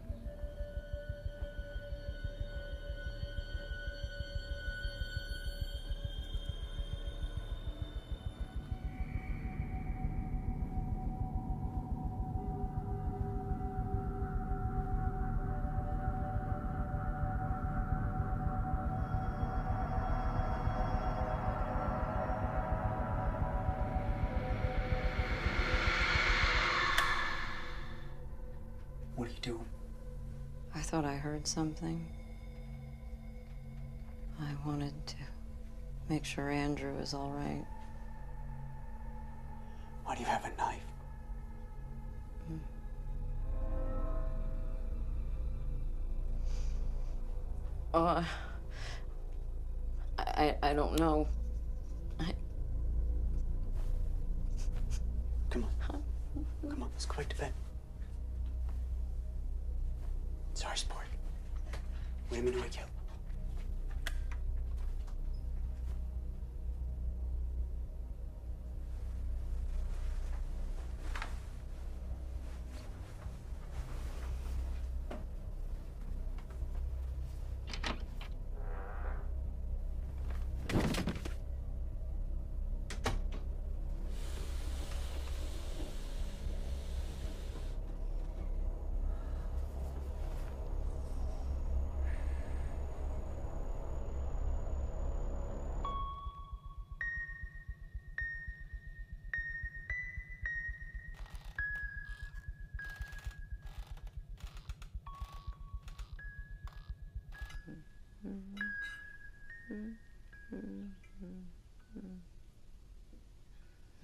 F: Thought I heard something. I wanted to make sure Andrew is all right.
B: Why do you have a knife?
F: Uh, I, I don't know.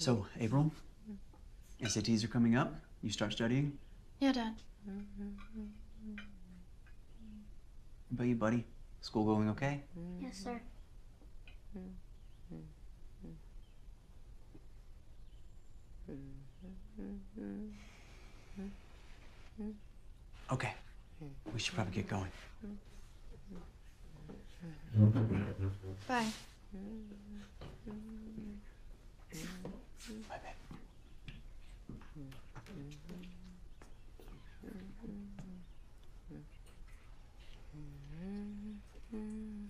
B: So, April, SATs are coming up. You start studying?
G: Yeah, Dad.
B: What about you, buddy? School going okay?
E: Yes, sir.
B: Okay. We should probably get going.
G: Bye.
B: Bye, babe.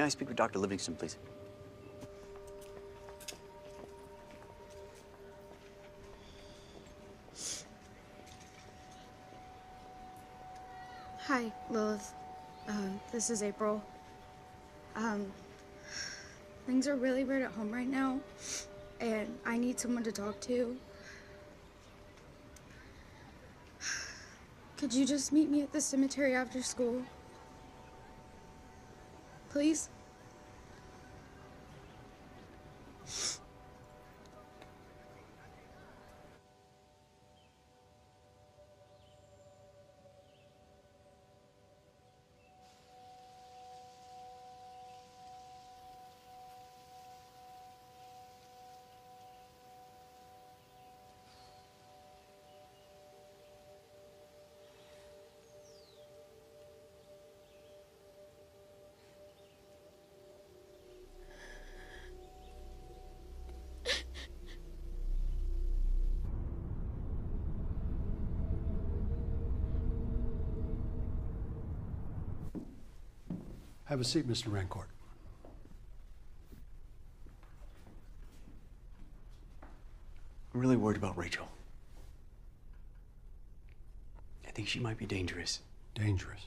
B: May I speak with Dr. Livingston, please?
S: Hi, Lilith. Uh, this is April. Um, things are really weird at home right now, and I need someone to talk to. Could you just meet me at the cemetery after school? Please?
K: Have a seat, Mr. Rancourt.
B: I'm really worried about Rachel. I think she might be dangerous.
K: Dangerous.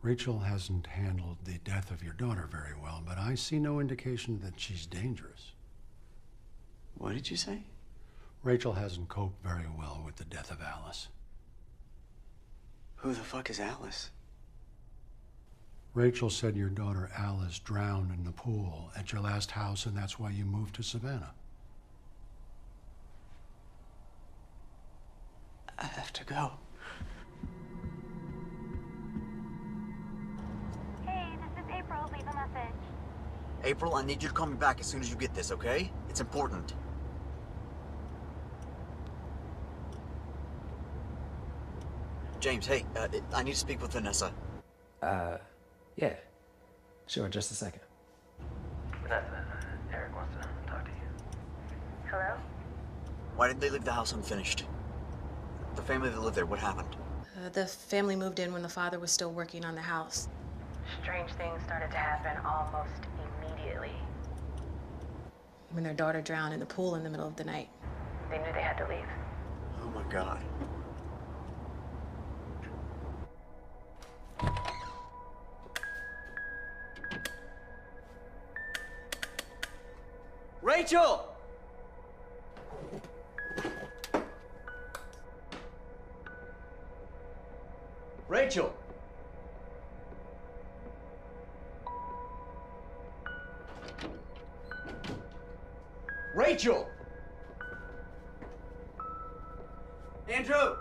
K: Rachel hasn't handled the death of your daughter very well, but I see no indication that she's dangerous.
B: What did you say?
K: Rachel hasn't coped very well with the death of Alice.
B: Who the fuck is Alice?
K: Rachel said your daughter Alice drowned in the pool at your last house, and that's why you moved to Savannah.
B: I have to go.
U: Hey, this is April. Leave a message.
B: April, I need you to call me back as soon as you get this, okay? It's important. James, hey, uh, I need to speak with Vanessa.
W: Uh, yeah. Sure, just a second.
H: Vanessa, Eric wants to talk to you.
U: Hello?
B: Why did they leave the house unfinished? The family that lived there, what happened?
L: Uh, the family moved in when the father was still working on the house.
U: Strange things started to happen almost immediately.
L: When their daughter drowned in the pool in the middle of the night.
U: They knew they had to leave.
B: Oh my god. Rachel! Rachel! Rachel! Andrew!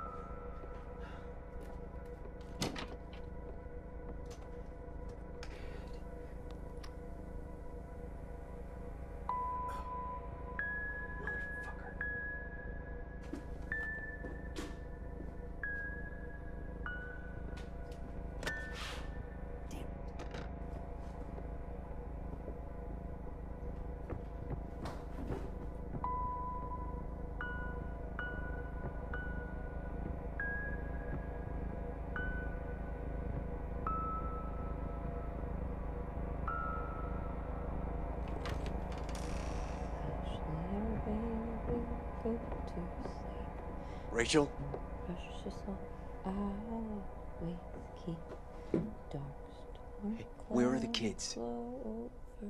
B: Where are the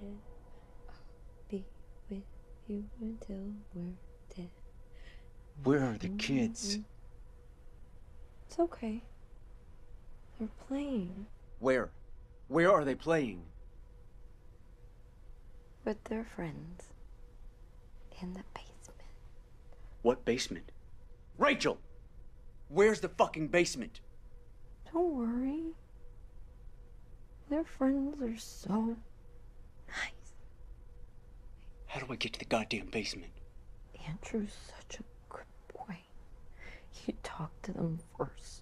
B: kids?
F: Be with you until we're dead.
B: Where are the kids? Mm-hmm.
F: It's okay. They're playing
B: Where? Where are they playing?
F: with their friends in the basement.
B: What basement? Rachel! Where's the fucking basement?
F: Don't worry. Their friends are so nice.
B: How do I get to the goddamn basement?
F: Andrew's such a good boy. You talk to them first.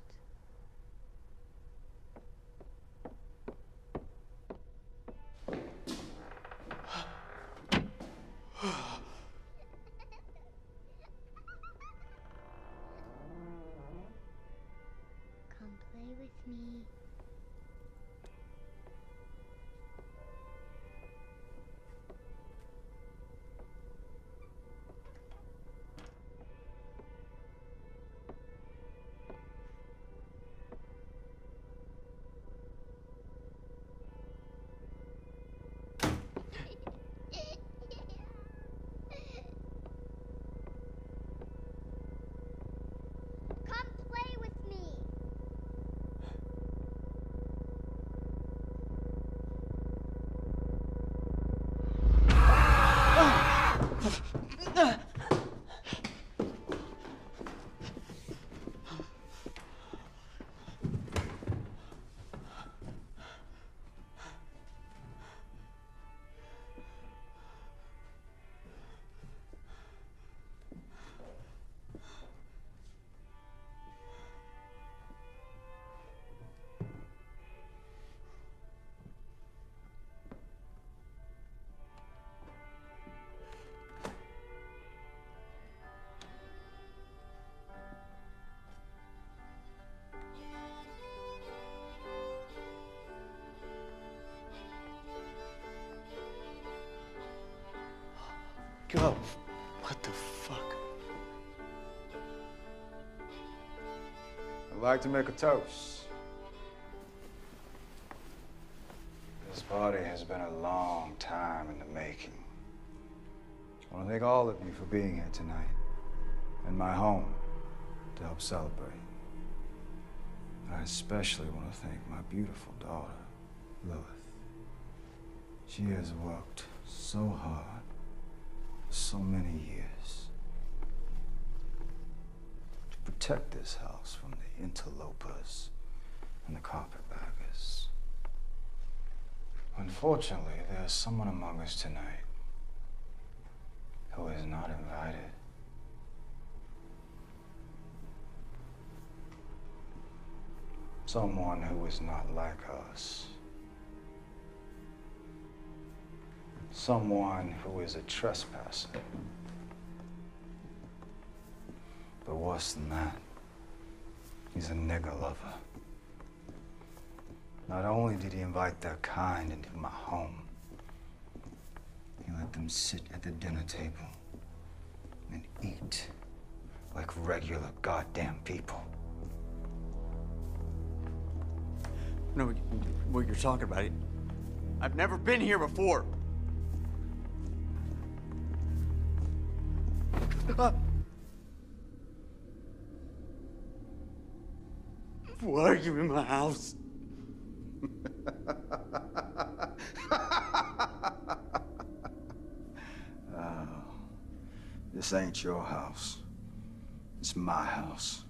A: Go. What the fuck?
N: I'd like to make a toast. This party has been a long time in the making. I want to thank all of you for being here tonight in my home to help celebrate. I especially want to thank my beautiful daughter, Lilith. She has worked so hard so many years to protect this house from the interlopers and the carpetbaggers. Unfortunately, there's someone among us tonight who is not invited. Someone who is not like us. Someone who is a trespasser. But worse than that, he's a nigger lover. Not only did he invite their kind into my home, he let them sit at the dinner table and eat like regular goddamn people.
A: No, what you're talking about. I've never been here before. Why are you in my house?
N: Oh, this ain't your house. It's my house.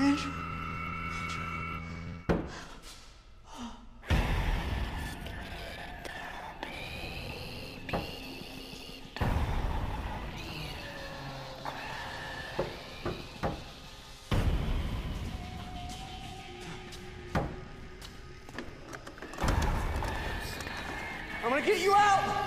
A: Andrew. I'm gonna get you out!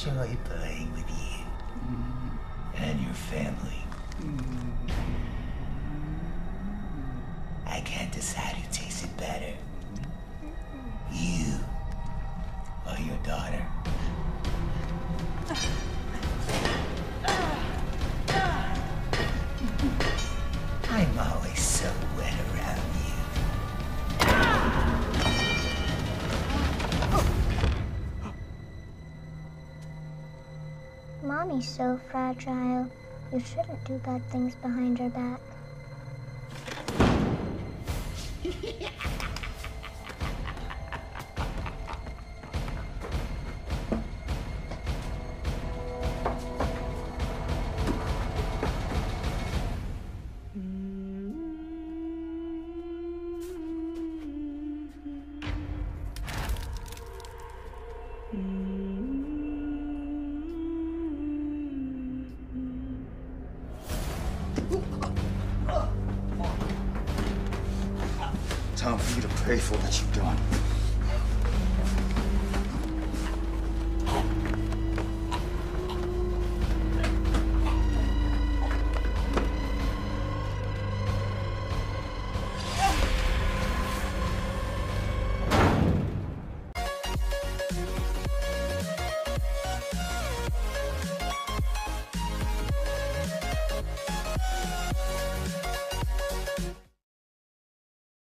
X: 现在一
E: mommy's so fragile. You shouldn't do bad things behind her back.